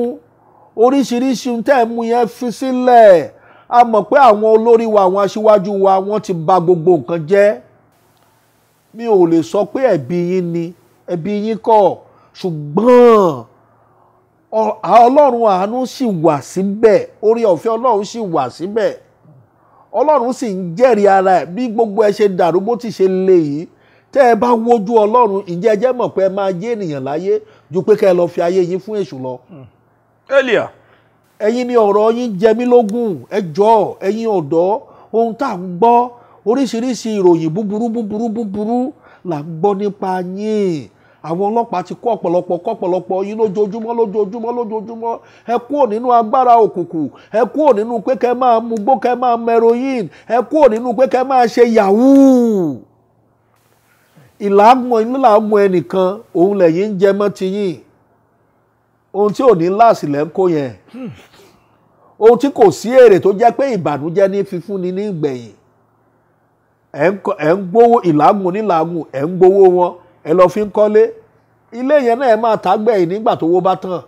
Oríṣiríṣi tẹ́ ẹ mú yẹn fi sílẹ̀. A mọ̀ pé àwọn olórí wa àwọn aṣíwájú wa wọ́n ti bà gbogbo nǹkan jẹ́. Mi ò lè sọ pé ẹ̀bi yín ni ẹ̀bi yín kọ́. Ṣùgbọ́n ọlọ́run àánú sì wà síbẹ̀. Orí ọ̀fẹ́ ọlọ́run sì wà síbẹ̀. Ọlọ́run sì ń jẹ́rìí ara ẹ̀ bí gbogbo ẹ ṣe dàrú bó ti ṣe lè yìí tẹ́ ẹ bá wojú ọlọ́run ǹjẹ́ ẹ jẹ́ mọ̀ pé ẹ máa jẹ́ ènìyàn láyé ju pé kẹ́ ẹ lọ́ọ́ fi ayé yín fún èṣù lọ? Elia. Ẹ̀yin ni ọ̀rọ̀ yín jẹ mí lógún. Ẹ jọ̀ọ́ ẹ̀yin ọ̀dọ́ ohun tá à ń gbọ́ oríṣiríṣi ìròyìn búburú búburú búburú là ń gbọ́ nípa yín. Àwọn ọlọ́pàá ti kó ọ̀pọ̀lọpọ̀ kó ọ̀pọ̀lọpọ̀ yín lójoojúmọ́ lójoojúmọ́ lójoojúmọ́. Ẹ kúrò nínú agbára òkùnkùn. Ẹ kúrò nínú pé kẹ́ máa mugbó kẹ́ máa mẹroyin ẹ kúrò nínú pé kẹ́ máa ṣe yahoo ìlàgùn ìlàgùn ẹnìkan òun lẹ́yìn ń jẹ mọ́ tiyín ohun tí ò ní láàsì lẹ́ ń kó yẹn. Ohun tí kò sí èrè tó jẹ́ pé ìbànújẹ́ ní fífúnni ní ìgbẹ̀yìn. Ẹ̀ ń gbowó ìlàgùn onílàgùn ẹ̀ ń gbowó wọn ẹ lọ fi ń kọ́lé. Ilé yẹn náà ẹ máa tá gbẹ̀yìn nígbà tó wó bá tán.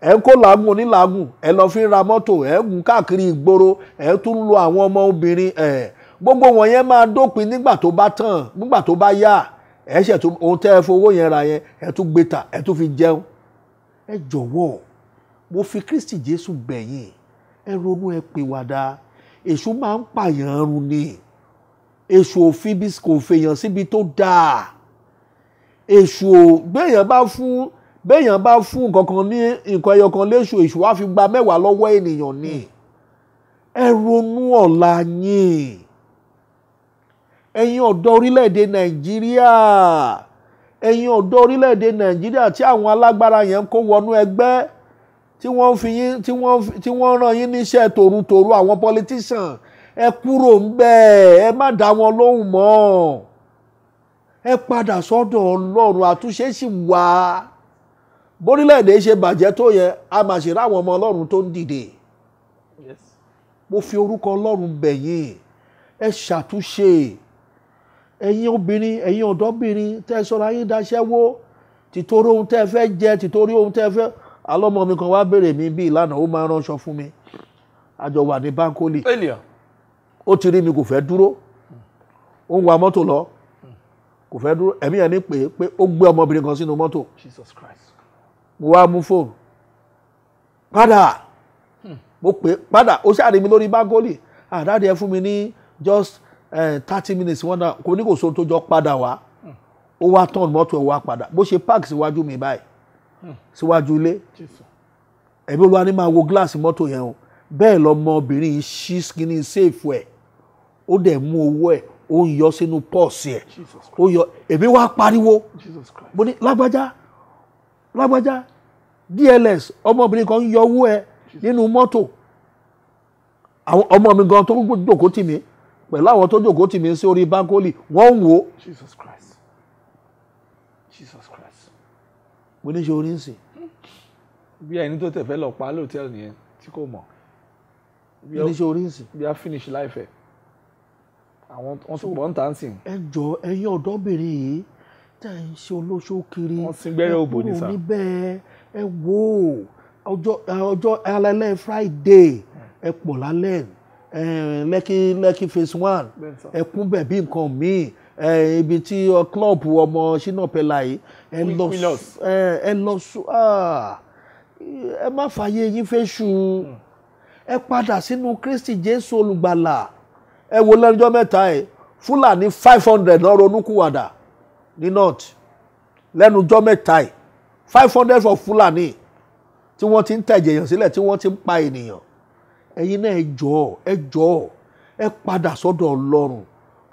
Ẹ ń kó làágùn onílàágùn ẹ lọ fi ń ra mọ́tò ẹ ń gùn káàkiri ìgboro ẹ tún ń lo àwọn ọmọ obìnrin ẹ gbogbo wọn yẹn máa dópin nígbà tó bá tán nígbà tó bá yá. Ẹ ṣe tún ohun tẹ́ ẹ fowó yẹn ra yẹn ẹ tún gbé tà ẹ tún fi jẹun. Ẹ jọ̀wọ́ mo fi Kristi Jésù bẹ̀yìn ẹ ronú ẹ pìwàdà. Èṣù máa ń pààyàn run ni. Èṣù òfin bí kò fèèyàn síbi tó dáa. Èṣù béèyàn bá fún béèyàn bá fún nǹkan kan ní nǹkan ẹyọ kan léṣù èṣù wá fi gba mẹ́wàá lọ́wọ́ ènìyàn ni. Ẹ ronú ọ̀la yín ẹ̀yin ọ̀dọ́ orílẹ̀-èdè nàìjíríà ẹ̀yin ọ̀dọ́ orílẹ̀-èdè nàìjíríà tí àwọn alágbára yẹn kó wọnú ẹgbẹ́ tí wọ́n fi yín tí wọ́n tí wọ́n rán yín níṣẹ́ tòrutòru àwọn politician ẹ kúrò ń bẹ́ẹ̀ ẹ má dá wọn lóhùn mọ́. Ẹ padà sọ́dọ̀ ọlọ́run àtúnṣe sì wà. Bórílẹ̀-èdè ṣe bàjẹ́ tó yẹ a máa ṣe ráwọn ọmọ ọlọ́run tó ń dìde. Yes. Mo fi orúkọ ọlọ́run bẹ̀ yín. Ẹ ṣàtúnṣe ẹ̀yin obìnrin ẹ̀yin ọ̀dọ́bìnrin tẹ́ ẹ sọ̀rọ̀ ayé daṣẹ́wó tìtorí ohun tẹ́ ẹ fẹ́ jẹ tìtorí ohun tẹ́ ẹ fẹ́. Alọ́mọ mi kan wá béèrè mi bí ìlànà ó máa ránṣọ fún mi. Àjọ wà ní elia ó ti rí mi kò fẹ́ dúró. Ó ń wa mọ́tò lọ. Kò fẹ́ dúró. Ẹ̀mí yẹn ní pé pé ó gbé ọmọbìnrin kan sínú mọ́tò. Jesus christ. Mo wá mú fóònù. Padà. Mo pè padà. Ó ṣàrí mi lórí báńkólì àdáde ẹ fún mi ní just thirty minutes one hour kò ní kò sóhun tó jọ padà wá. Ó wá tán mọ́tò ẹ̀ wá padà. Bó ṣe park síwájú mi báyìí síwájú ilé. Ẹ̀mí olúwa ní máa wo gíláàsì mọ́tò yẹn o. Bẹ́ẹ̀ lọmọbìnrin yìí ṣí skinny safe ẹ̀. Ó dẹ̀ mú owó ẹ̀ ó ń yọ sínú pọ́ọ̀sì ẹ̀. Ó yọ èmi wá pariwo. Mo ní lágbájá lágbájá dls ọmọbìnrin kan ń yọ owó ẹ nínú mọ́tò. Àwọn ọmọ mi gan tó jókòó tì mí pẹ̀lú àwọn tó jókòó tì mí sí orí báńkólì wọ́n ń wò ó jesus christ. Jesus christ. Mo ní ṣe orí ń sìn. Bí ẹni tó tẹ̀ fẹ́ lọ pa lóòótọ́ nìyẹn tí kò mọ̀. Mo ní ṣe orí ń sìn. bí a finish láìfẹ́ àwọn wọ́n ti pọ̀ ń tà ń sìn. ẹ jọ ẹ̀yin ọ̀dọ́bìnrin yìí tẹ́ ẹ ń ṣe olóṣó kiri ẹ kúrò níbẹ̀ ẹ wò ó. Ọjọ́ alẹ́ friday ẹ pọ̀ lálẹ́. ẹ lẹ́kí lẹ́kí phase one. Bẹ́ẹ̀ sà. ẹ kún bẹ̀ bí nǹkan míì ẹ ibi tí ọ, club ọmọ Shina Pellar yìí. Ẹ lọ sùn ah, ẹ má fààyè yín fẹ́ sùn ẹ padà sínú Kristi Jésù olùgbàlà. Ẹ wo lẹ́nujọ́ mẹ́ta ẹ̀ Fúlàní five hundred náà ronúkúwàdà ní north. Lẹ́nujọ́ mẹ́ta ẹ̀ five hundred for Fúlàní. Tí wọ́n ti ń tẹ̀jẹ̀ èèyàn sílẹ̀ tí wọ́n ti ń pa ènìyàn ẹ̀yin náà ẹ jọ̀ọ́ ẹ jọ̀ọ́ ẹ padà sọ́dọ̀ Ọlọ́run.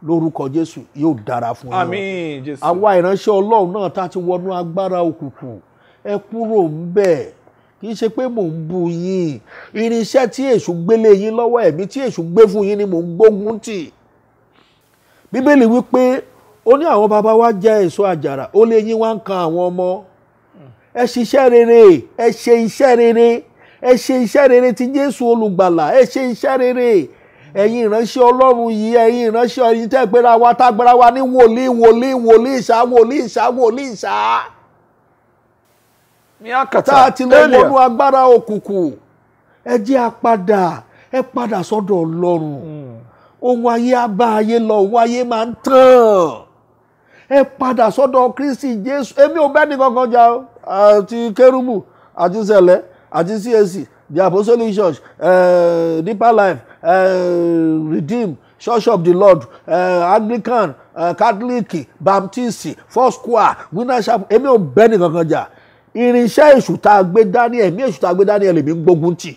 Lórúkọ Jésù yóò dára fún yín. Àmín jésù. Àwa ìránṣẹ́ ọlọ́run náà tá a ti wọnú agbára òkùnkùn ẹ kúrò ń bẹ̀. Kì í ṣe pé mò ń bu yín. Irinṣẹ́ tí èṣù gbélé yín lọ́wọ́ ẹ̀mí tí èṣù gbé fún yín ni mò ń gbógun tì. Bíbélì wípé ó ní àwọn baba wa jẹ èso àjàrà ó lé yín wá ń kan àwọn ọmọ. Ẹ ṣiṣẹ́ rere ẹ ṣe iṣẹ́ rere ẹ ṣe iṣẹ́ rere tí jésù olùgbàlà. Ẹ ṣe iṣẹ́ rere. Ẹ̀yin ìránṣẹ́ ọlọ́run yìí ẹ̀yin ìránṣẹ́ ọ̀yin tẹ́ gbéra wa tá gbéra wa ní wòlíì wòlíì wòlíì ṣá wòlíì ṣá wòlíì ṣá. Ní àkàtà. Tá a ti lọ wọnú agbára òkùnkùn ẹ jẹ́ a padà ẹ padà sọ́dọ̀ ọlọ́run. Ohun ayé á bá ayé lọ ohun ayé máa ń tàn. Ẹ padà sọ́dọ̀ kristi jésù. Èmi ò bẹ́ẹ̀ ní kankan jà àti kérúbù àti sẹ̀lẹ̀ àti CAC the apostolic church uh, deeper life uh, redeem church of the lord uh, anglican uh, catholic baptist first choir winner chapel èmi ò bẹ́ẹ̀ ní kankan jà. Irinṣẹ́ èṣù tá a gbé dání ẹ̀mí èṣù tá a gbé dání ẹ̀ lèmi ń gbógun tì.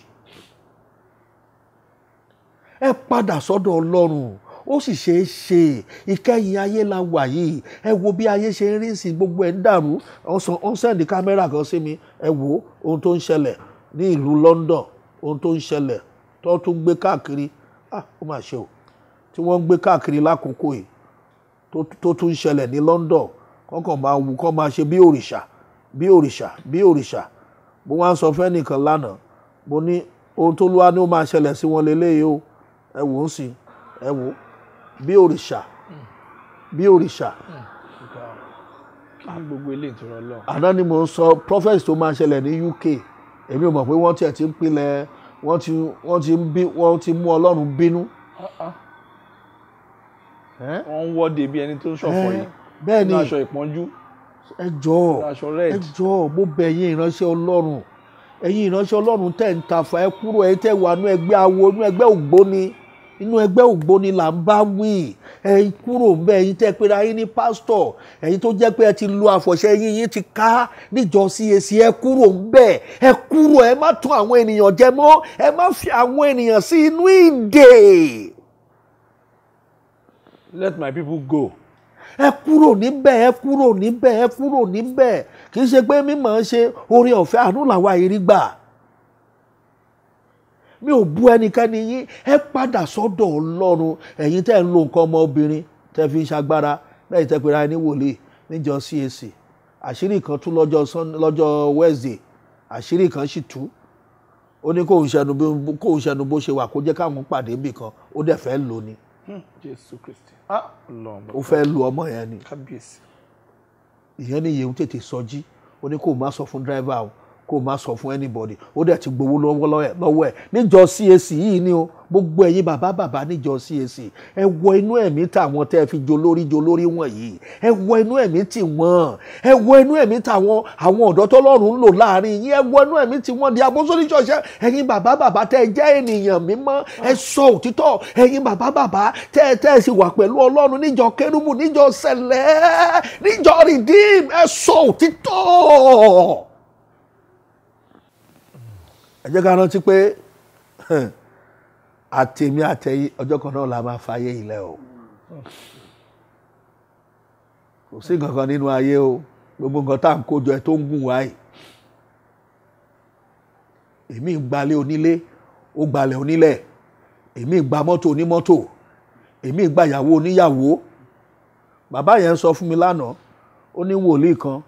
Ẹ padà sọ́dọ̀ ọlọ́run ó sì ṣeé ṣe. Ìkẹyìn ayé la wà yìí. Ẹ wo bí ayé ṣe rí sí gbogbo ẹ̀ ń dàrú. Wọ́n sẹ́ndì kámẹ́rà kan sí mi. Ẹ wo ohun tó ń ṣẹlẹ̀ ní ìlú London ohun tó ń ṣẹlẹ̀ tó tún gbé káàkiri. Ah ó mà ṣe o. Tí wọ́n ń gbé káàkiri lákòókò yìí tó tún ṣẹlẹ̀ ní London kọ́kàn máa wù kọ́ máa ṣe bí òrìṣà bí òrìṣà bí òrìṣà. Mo wá ń sọ fẹ́nìkan lánàá mo ní ohun tó lúwa ní ó máa ṣẹlẹ̀ sí wọn lélẹ́yìí o. Ẹ wò ó sì ẹ wò ó. Bí òrìṣà bí òrìṣà. ni gbogbo àná ni mo ń sọ prophet tó máa ṣẹlẹ̀ ní UK èmi ò mọ̀ pé wọ́n tiẹ̀ ti ń pilẹ̀ wọ́n ti wọ́n ti ń bí wọ́n ti mú Ọlọ́run bínú. wọ́n ń wọ́de bí ẹni tó ń ṣọ̀fọ̀ yìí. Bẹ́ẹ̀ ni. Aṣọ ìpọ́njú. Ẹ jọ̀ọ́ ẹ jọ̀ọ́ mo bẹ̀ yín ìránṣẹ́ Ọlọ́run. Ẹ̀yin ìránṣẹ́ Ọlọ́run tẹ̀ ń tafà ẹ kúrò ẹ tẹ̀ wà nú ẹgbẹ́ awo nú ẹgbẹ́ ògbóni inú ẹgbẹ́ ògbóni là ń bá wí. Ẹ kúrò ń bẹ ẹ̀yin tẹ́ pera yín ní pásítọ̀ ẹ̀yin tó jẹ́ pé ẹ ti lo àfọ̀ṣẹ yín yín ti ká níjọ CAC ẹ kúrò ń bẹ. Ẹ kúrò ẹ má tún àwọn ènìyàn jẹ mọ́. Ẹ má fi àwọn ènìyàn sí inú ìdè. let my people go. ẹ kúrò níbẹ̀ ẹ kúrò níbẹ̀ ẹ kúrò níbẹ̀. Kì í ṣe pé mímọ̀ ń ṣe oore ọ̀fẹ́ àánú làwa yìí rí gbà mi ò bú ẹnikẹ́ni yín. Ẹ padà sọ́dọ̀ ọlọ́run. Ẹ̀yin tẹ́ ń lo nǹkan ọmọbìnrin tẹ́ fi ń ṣagbára lẹ́yìn tẹ́ pera ẹni wòlíì níjọ CAC àṣírí kan tú lọ́jọ́ lọ́jọ́ Wednesday. Àṣírí kan sì tú. Ó ní kóun ṣẹnu kóun ṣẹnu bó ṣe wà kó jẹ́ káwọn pàdé bì kan. Ó dẹ̀ fẹ́ lò ní Jésù Kristi. Ah ó fẹ́ lu ọmọ yẹn ni. Ìyẹn ní ìyẹn tètè sọjí ó ní kóun má sọ fún dírẹ́fà o kó o má sọ fún anybody. Ó dẹ̀ ti gbowó lọ́wọ́ ẹ̀ níjọ CAC yìí ni o. Gbogbo ẹ̀yin bàbá bàbá níjọ CAC ẹ wọ inú ẹ̀mí tàwọn tẹ́ ẹ fi jolórí jolórí wọ̀nyí. Ẹ wọ inú ẹ̀mí tì wọ́n ẹ wọ inú ẹ̀mí tàwọn àwọn ọ̀dọ́ tọ́lọ́run ń lò láàárín yín. Ẹ wọ inú ẹ̀mí tì wọ́n di abọ́sọ́lì ṣọ̀ṣẹ́ ẹ̀yin bàbá bàbá tẹ́ ẹ jẹ́ ènìyàn mímọ́ ẹ sọ òtítọ́. Ẹ̀yin bàbá bàbá tẹ́ ẹ tẹ́ ẹ sì wà pẹ̀lú ọlọ́run níjọ kérúbù níjọ sẹ̀lẹ̀ níjọ rìdíìm ẹ sọ òtítọ́ jẹ́ ká rántí pé àtèmi àtẹ̀yìn ọjọ́ kan náà la máa fàyè ilẹ̀ o. Kò sí nǹkan kan nínú ayé o. Gbogbo nǹkan tá à ń kójọ ẹ tó ń gùn wáyé èmi ń gbalẹ̀ onílé ó gbalẹ̀ onílẹ̀. Èmi ń gba mọ́tò onímọ́tò. Èmi ń gba ìyàwó oníyàwó. Bàbá yẹn sọ fún mi lánàá ó ní wòlíì kan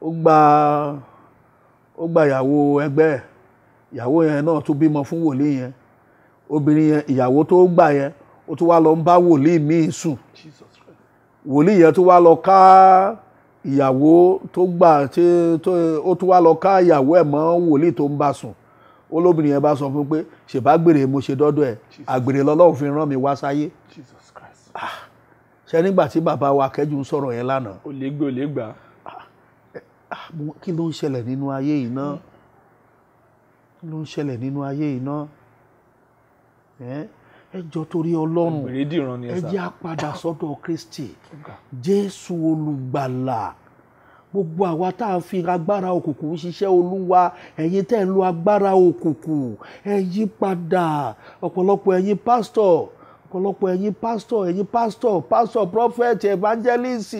ó gba ó gba ìyàwó ẹgbẹ́ ẹ̀ ìyàwó yẹn náà tún bímọ fún wòlíì yẹn. Obìnrin yẹn ìyàwó tó gbà yẹn ó tún wá lọ ń bá wòlíì míì sùn. Wòlíì yẹn tún wá lọ ká ìyàwó tó gbà tí ó tún wá lọ ká ìyàwó ẹ̀ mọ́ wòlíì tó ń bá sùn. Ó lóbìnrin yẹn bá sọ fún pé ṣèbá gbèrè mo ṣe dọ́dọ̀ ẹ̀. Àgbèrè lọ́lọ́run fi rán mi wá sáyé. Ṣe nígbà tí bàbá wa kẹ́jú ń sọ̀rọ̀ yẹn lánàá? Gbé lè gbà. kí ló ń ṣẹlẹ̀ nínú ayé yìí náà kí ló ń ṣẹlẹ̀ nínú ayé náà ẹ jọ torí ọlọ́run ẹ jẹ́ á padà sọ́dọ̀ kristi. Jésù olùgbàlà. Gbogbo àwa tá a fi agbára òkùnkùn ṣiṣẹ́ olúwa ẹ̀yin tẹ́ ń lo agbára òkùnkùn ẹ yí padà. Ọ̀pọ̀lọpọ̀ ẹ̀yin pásítọ̀ ọ̀pọ̀lọpọ̀ ẹ̀yin pásítọ̀ ẹ̀yin pásítọ̀ pásítọ̀ prophet evangelist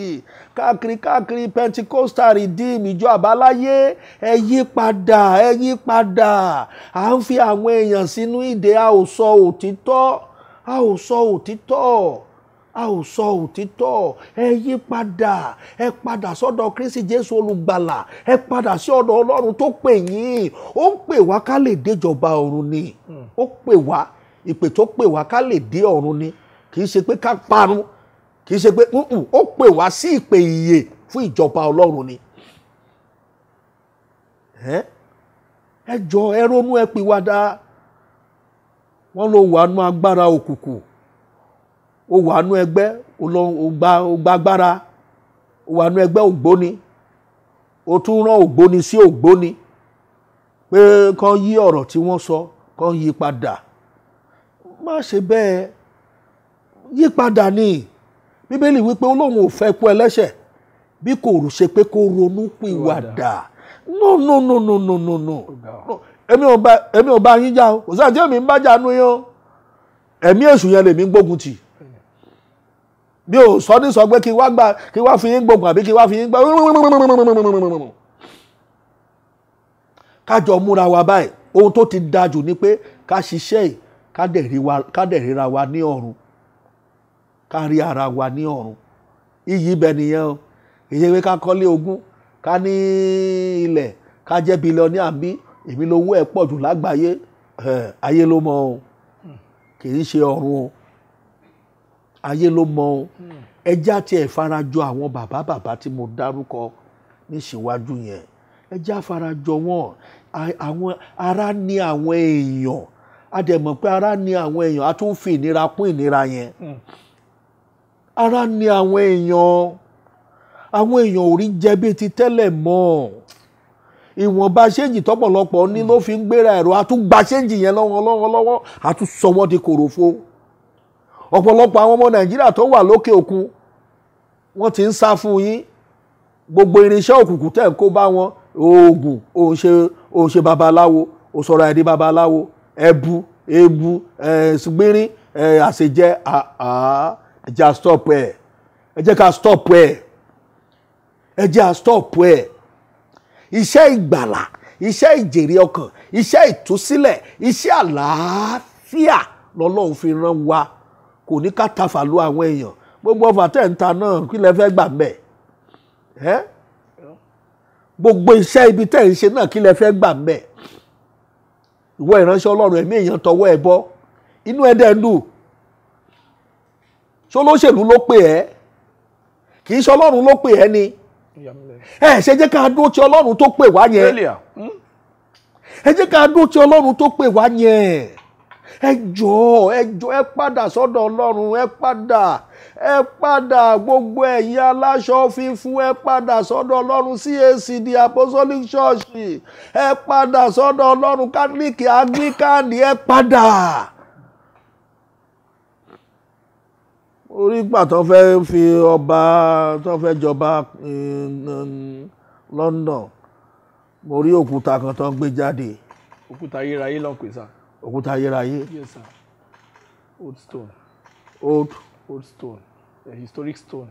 káàkiri káàkiri pentecostal redeem ìjọ àbáláyé ẹ yí padà ẹ yí padà. À ń fi àwọn èèyàn sínú ìdè a ò sọ òtítọ́ a ò sọ òtítọ́ a ò sọ òtítọ́. Ẹ yí padà ẹ padà sọ́dọ̀ kristi jésù olùgbàlà ẹ padà sí ọ̀dọ̀ ọlọ́run tó pè yín. Ó ń pè wá ká lè déjọba ọ̀run ni. Ó pè wá ìpè tó pè wá ká lè dé ọ̀run ni. Kì í ṣe pé ká parun. Kì í ṣe pé ó pè wá sí ìpè ìyè fún ìjọba ọlọ́run ni. Ẹ jọ ẹ ronú ẹ pìwàdà. Wọ́n ló wà nú agbára òkùnkùn. Ó wà nú ẹgbẹ́ ó gba agbára. Ó wà nú ẹgbẹ́ ògbóni. Ó tún rán ògbóni sí ògbóni. Pé kán yí ọ̀rọ̀ tí wọ́n sọ kán yí padà má ṣe bẹ́ẹ̀. Yípadà ni. Bíbélì wípé olóhùn ò fẹ́ kú ẹlẹ́ṣẹ̀. Bí kò ṣe pé kó ronú pìwàdà. No no no no no no no. Èmi ò bá yín jà o. Kò sáà tí èmi ń bá jà nu yín o. Ẹ̀mí èṣù yẹn lèmi ń gbógun tì. Bí o sọ ní sọ pé kí wá gba kí wá fi yín gbógun àbí kí wá fi yín gbá kájọ múra wa báyìí. Ohun tó ti dájú ni pé ká ṣiṣẹ́ yìí ká dẹ̀ ríra wa ní ọ̀run. Ká rí ara wa ní ọ̀run. Iyì ibẹ̀ nìyẹn o. Èyí pé ká kọ́lé ogún ká ní ilẹ̀ ká jẹ́ bílíọ̀nìà bí. Èmi lówó ẹ̀ pọ̀ jù lágbàáyé. Ayé ló mọ̀ o. Kì í ṣe ọ̀run o. Ayé ló mọ̀ o. Ẹjẹ́ àti ẹ̀ farajọ àwọn bàbá bàbá tí mo dárúkọ níṣìwájú yẹn. Ẹjẹ́ àfarajọ wọn. Àwọn ara ní àwọn èèyàn a dẹ̀ mọ̀ pé ara ní àwọn èèyàn a tún fi ìnira kún ìnira yẹn. Ara ní àwọn èèyàn. Àwọn èèyàn ò rí jẹ bíi ti tẹ́lẹ̀ mọ́. Ìwọ̀nba ṣéǹjì tọ́pọ̀lọpọ̀ ní ló fi ń gbéra ẹ̀rọ. A tún gba ṣéǹjì yẹn lọ́wọ́ lọ́wọ́ lọ́wọ́. A tún sọ wọ́n di kòròfo. Ọ̀pọ̀lọpọ̀ àwọn ọmọ nàìjíríà tó wà lókè òkun wọ́n ti ń sá fún yín. Gbogbo irinṣẹ́ òkùnkùn tẹ̀ ń kó bá wọn oògùn òun ṣe babaláwo ó sọ̀rọ̀ ẹ̀ di babaláwo ẹbu ebu ẹ̀ àṣejẹ àá ẹ jẹ́ à stop ẹ̀. Ẹ jẹ́ ká stop ẹ̀. Ẹ jẹ́ à stop ẹ̀. Iṣẹ́ ìgbàlà iṣẹ́ ìjèrè ọkàn iṣẹ́ ìtúsílẹ̀ iṣẹ́ àlàáfíà lọ́lọ́run fi rán wa. Kò ní ká tafà lu àwọn èèyàn. Gbogbo ọfà tẹ̀ ń ta náà kí lẹ fẹ́ gbà mbẹ̀ ẹ́? Gbogbo iṣẹ́ ibi tẹ̀ ń ṣe náà kí lẹ fẹ́ gbà mbẹ̀ ìwọ ìránṣẹ́ ọlọ́run ẹ̀mí èèyàn tọwọ́ ẹ bọ́. Inú ẹ dẹ̀ ń dùn. Ṣé olóṣèlú ló pè ẹ́? Kì í ṣe ọlọ́run ló pè ẹ́ ni. Ẹ ṣe jẹ́ ká dúró tí ọlọ́run tó pè wá yẹn. Hmm? ẹ jẹ́ ká dúró tí ọlọ́run tó pè wá yẹn. Ẹ jọ̀ọ́ ẹ jọ̀ọ́ ẹ padà sọ́dọ̀ ọlọ́run ẹ padà ẹ padà gbogbo ẹ̀yin aláṣọ fífún ẹ padà sọ́dọ̀ ọlọ́run CAC the apostolic church. Ẹ padà sọ́dọ̀ ọlọ́run catholic anglican ẹ padà. orí gbà tó fẹ́ fi ọba tó fẹ́ jọba eh, London mo rí òkúta kan tó ń gbé jáde. Òkúta ayérayé ló ń pè sá. òkúta ayérayé. Yes sir. Old stone. Old old stone a historic stone.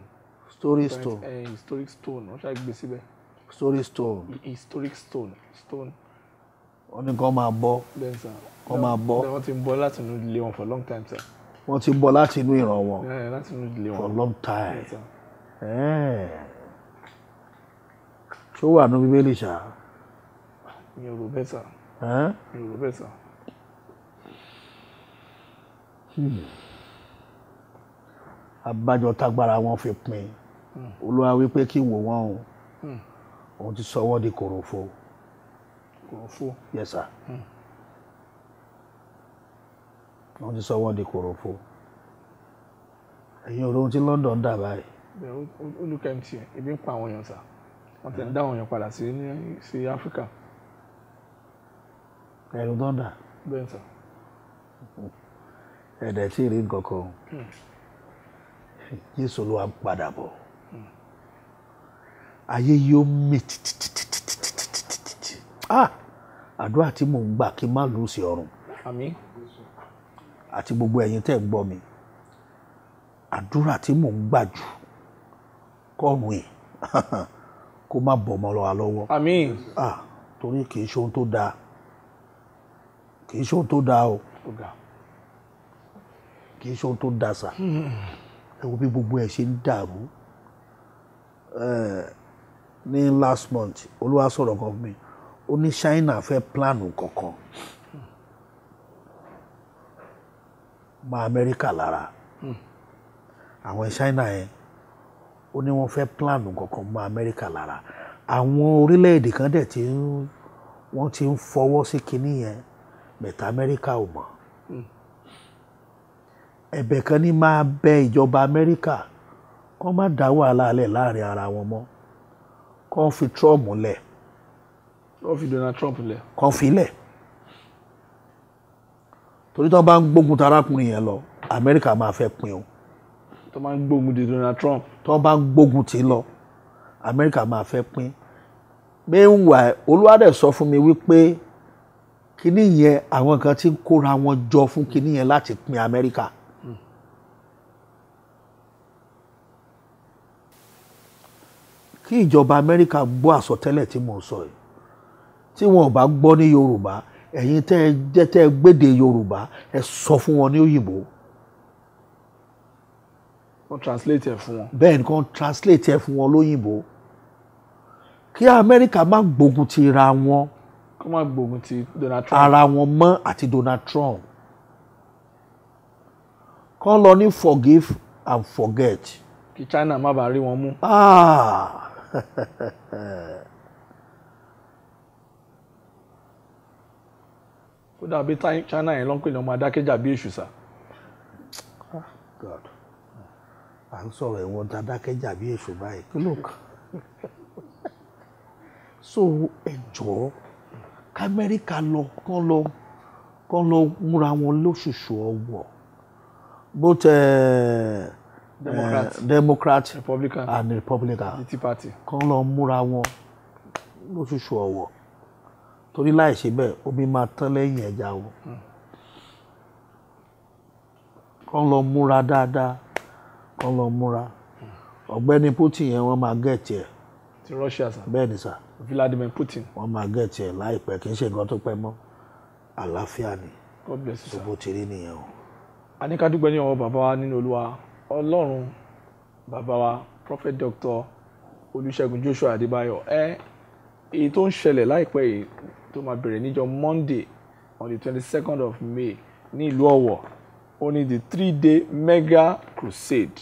story stone. a historic stone wọ́n ṣáà gbé síbẹ̀. Story stone. Historic stone stone. Wọ́n ní kàn máa bọ́. Then sir. Kọ́ máa bọ́. Wọ́n ti ń bọ́ láti inú ilé wọn for long time sir. wọ́n ti bọ́ láti inú ìran wọn. Láti inú ilé for wọn. long time. Ṣó wà ní bíbélì ṣá mi ò rò bẹ́ẹ̀ sà. Mi ò rò bẹ́ẹ̀ sà. Abájọ tágbára wọn fi pin. Olúwa wípé kí wò wọ́n o. Hmm. òun ti sọ wọ́n di kòròfo. Kò fó. yes sir. Òun ti sọ wọ́n di kòròfo. Ẹ̀yin ò rí ohun tí London dà báyìí. Empty. Ebi ń pa àwọn èèyàn sà wọ́n tẹ̀ ń dá àwọn èèyàn padà sí ní sí Áfíríkà ẹ̀rù tó ń dà. Bẹ́ẹ̀ sà. ẹ̀dẹ̀ tí ì rí nǹkan kan Jésù wá padà bọ̀. Ayé yóò mì títítítítítítítí ah! Àdúrà tí mò ń gbà kí n má lù ú sí ọrùn. Àmín. Àti gbogbo ẹ̀yin tẹ́ ń gbọ́ mi àdúrà tí mò ń gbà jù kọ́run ẹ̀ kó má bọ̀ mọ́ lọ́wọ́. Àmín. Ah! Torí kì í ṣe ohun tó dáa kì í ṣe ohun tó dáa o. Kì í ṣe ohun tó dáa sà ẹ wo bí gbogbo ẹ̀ ṣe ń dàrú ní last month olúwa sọ̀rọ̀ kan ó ní China fẹ́ plánù kankan mọ́ Amẹ́ríkà lára. Àwọn China yẹn ó ní wọ́n fẹ́ plánù kankan mọ́ Amẹ́ríkà lára. Àwọn orílẹ̀-èdè kan dẹ̀ ti wọ́n ti ń fọwọ́ sí kinní yẹn bẹ̀tẹ̀ Amẹ́ríkà ò mọ̀ ẹ̀bẹ̀ kan ní máa bẹ ìjọba amẹ́ríkà. Kó má dá wàhálà lẹ̀ láàárín ara wọn mọ́. Kó fi trump lẹ̀. Wọ́n fi Donald Trump lẹ̀. Kó fi lẹ̀. Torí tó bá ń gbógun tarákùnrin yẹn lọ amẹ́ríkà máa fẹ́ pín o. Tó máa ń gbógun di Donald Trump. Tó bá ń gbógun í lọ amẹ́ríkà máa fẹ́ pín meanwhile olúwadẹ̀ sọ fún mi wípé kíní yẹn àwọn kan ti ń kóra wọn jọ fún kíní yẹn láti pín amẹ́ríkà. Kí ìjọba amẹ́ríkà gbọ́ àsọtẹ́lẹ̀ tí mò ń sọ yìí. Tí wọn ò bá gbọ́ ní yorùbá ẹ̀yin tẹ́ ẹ jẹ́ tẹ́ ẹ gbéde yorùbá ẹ sọ fún wọn ní òyìnbó. Wọ́n translate ẹ̀ fún wọn. Bẹ́ẹ̀ ni kàn translate ẹ fún wọn lóyìnbó. Kí amẹ́ríkà má gbógun ti ra wọn. Kó má gbógun ti Donald Trump. Ara wọn mọ́ àti Donald Trump. Kàn lọ ní forgive and forget. kí China má bàa rí wọn mú. Ah. ó dàbí China yẹn ló ń pè ní ọmọ adákẹ́jà bí èṣù sá God. À ń sọ̀rọ̀ ẹ̀wọ̀n dádákẹ́jà bí èso báyìí. Kí ló kàn so ẹ jọ̀ọ́ k'Amẹ́ríkà lọ kán lọ kán lọ múra wọn lóṣooṣù ọwọ́. Both uh, Democrat. uh, Democrat Republican. and Republican. Tea Party. Kán lọ múra wọn lóṣooṣù ọwọ́. Torí láì ṣe bẹ́ẹ̀ omi máa tán lẹ́yìn ẹja o. Kán lọ múra dáadáa kán lọ múra. Ọ̀gbẹ́ni Putin yẹn wọ́n máa gẹ̀ẹ́tì ẹ̀. Ti Russia sá bẹ́ẹ̀ ni sà Vladimir Putin. Wọ́n máa gẹ̀ẹ́tì ẹ̀ láìpẹ́ kì í ṣe nǹkan tó pẹ́ mọ́. Àlàáfíà ni. God bless you sá. bó ti rí nìyẹn o. a ní ká dúpẹ́ ní ọwọ́ bàbá wa nínú olúwa ọlọ́run bàbá wa prophet doctor olùṣègùn joshua adébáyọ̀. Ẹ èyí tó ń ṣẹlẹ̀ láìpẹ́ yìí tó máa bẹ̀rẹ̀ níjọ́ monday on the twenty second of may ní ìlú ọ̀wọ̀ ó ní the three day mega crusade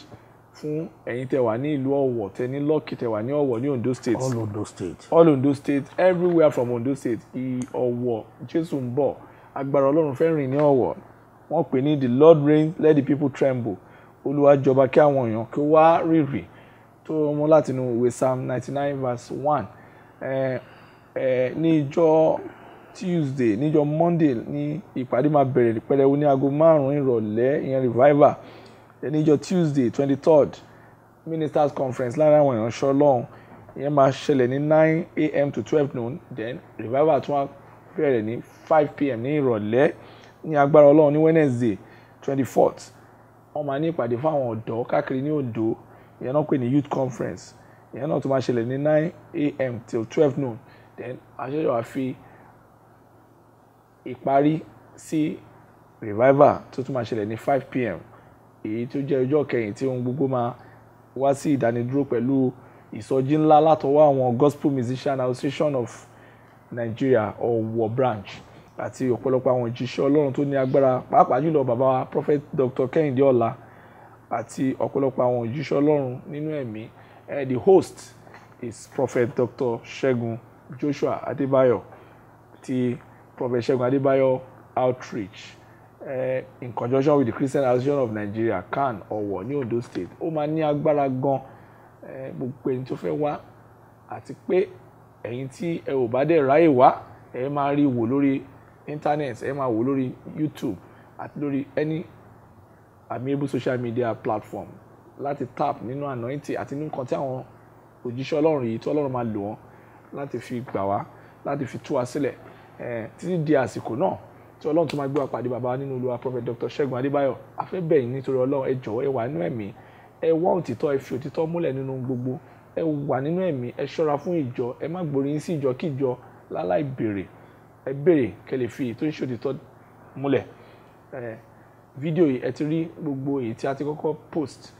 fún ẹ̀yin tẹ́ wà ní ìlú ọ̀wọ̀ tẹ́ ní lọ́ọ̀kì tẹ́ wà ní ọ̀wọ̀ ní ondo state. All Ondo state. all Ondo state everywhere from Ondo state Ọ̀wọ̀ Jésù ń bọ̀. Agbára Ọlọ́run fẹ́ rìn ní Ọ̀wọ̀. Wọ́n pè ní the Lord reigns let the people tremble Olúwa jọba kí àwọn èèyàn kí ó wá rìrì tó mú láti inú ìwé Psalm ninety nine verse one ní ìjọ Tuesday níjọ́ Monday ní ìpàdé máa bẹ̀rẹ̀ pẹrẹwu ní aago márùn-ún ìrọ̀lẹ́ ìyẹn revival níjọ́ Tuesday twenty third ministers conference láàárín àwọn ìránṣẹ́ Ọlọ́run ìyẹn máa ṣẹlẹ̀ ní nine a.m. to twelve noon then revival tún wá bẹ̀rẹ̀ ní five p.m. ní ìrọ̀lẹ́ ní agbára Ọlọ́run ní Wednesday twenty fourth wọ́n máa ní ìpàdé fún àwọn ọ̀dọ́ káàkiri ní Ondo ìyẹn náà pè ní youth conference ìyẹn náà tún máa ṣẹlẹ̀ ní nine a.m. till twelve noon then àṣẹyọ̀ wá fi ìparí sí revival tó tún máa ṣẹlẹ̀ ní five p.m. èyí tó jẹ́ ọjọ́ kẹyìn tí ohun gbogbo máa wá sí ìdánidúró pẹ̀lú ìsọjí ńlá látọwọ́ àwọn gospel musician association of Nigeria Ọ̀wọ̀ branch àti ọ̀pọ̀lọpọ̀ àwọn òjíṣẹ́ Ọlọ́run tó ní agbára pàápàá jùlọ bàbá wa prophet Dr. Kẹ́hìndé Ọlá àti ọ̀pọ̀lọpọ̀ àwọn òjíṣẹ́ Ọlọ́run nínú ẹ̀mí eh, the host is prophet Dr. Ṣẹ́gun Joshua Adébáyọ̀ ti prophet Ṣẹ́gun Adébáyọ̀ outreach eh, in conjunction with the Christian Association of Nigeria CAN Ọ̀wọ̀ ní Ondo State ó máa ní agbára gan eh, gbogbo ẹni tó fẹ́ wá àti pé ẹ̀yin tí ẹ ò bá dẹ̀ ráyè wá ẹ máa rí wò lórí internet ẹ máa wò lórí YouTube àti lórí any amiable social media platform láti tap nínú anointing àti nínú nǹkan tí àwọn òjíṣẹ́ Ọlọ́run yìí tí Ọlọ́run máa lò wọ́n láti fi gbà wá láti fi tú wa sílẹ̀ títí di àsìkò náà tí Ọlọ́run tó máa gbé wa pàdé bàbá nínú Olúwa Prophet Dr. Ṣẹ́gun Adébáyọ̀ a fẹ́ bẹ̀ yín nítorí Ọlọ́run ẹ jọ̀wọ́ ẹ wà nínú ẹ̀mí ẹ wá òtítọ́ ẹ fi òtítọ́ múlẹ̀ nínú gbogbo ẹ wà nínú ẹ̀mí ẹ ṣọ́ra fún ìjọ ẹ má gbórí yín sí ìjọ kí láláì béèrè ẹ béèrè kẹ́ lè fi èyí tó ń ṣe òtítọ́ múlẹ̀. Fídíò yìí ẹ ti rí gbogbo èyí tí a ti kọ́kọ́ post.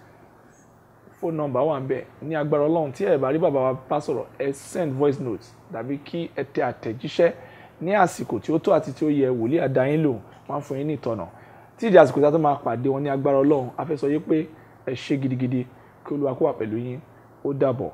Phone number wà ń bẹ̀ ní agbára Ọlọ́run tí ẹ bá rí bàbá wa bá sọ̀rọ̀ ẹ send voice note tàbí kí ẹ tẹ àtẹ̀jíṣẹ́ ní àsìkò tí ó tó àti tí ó yẹ wòlíì àdáyín lò máa ń fún yín ní ìtọ́nà. Tí ìdí àsìkò tí a tó máa pàdé wọn ní agbára Ọlọ́run a fẹ́ sọ yí pé ẹ ṣe gidigidi kí Olúwa kó wà pẹ̀lú yín. Ó dàbọ̀.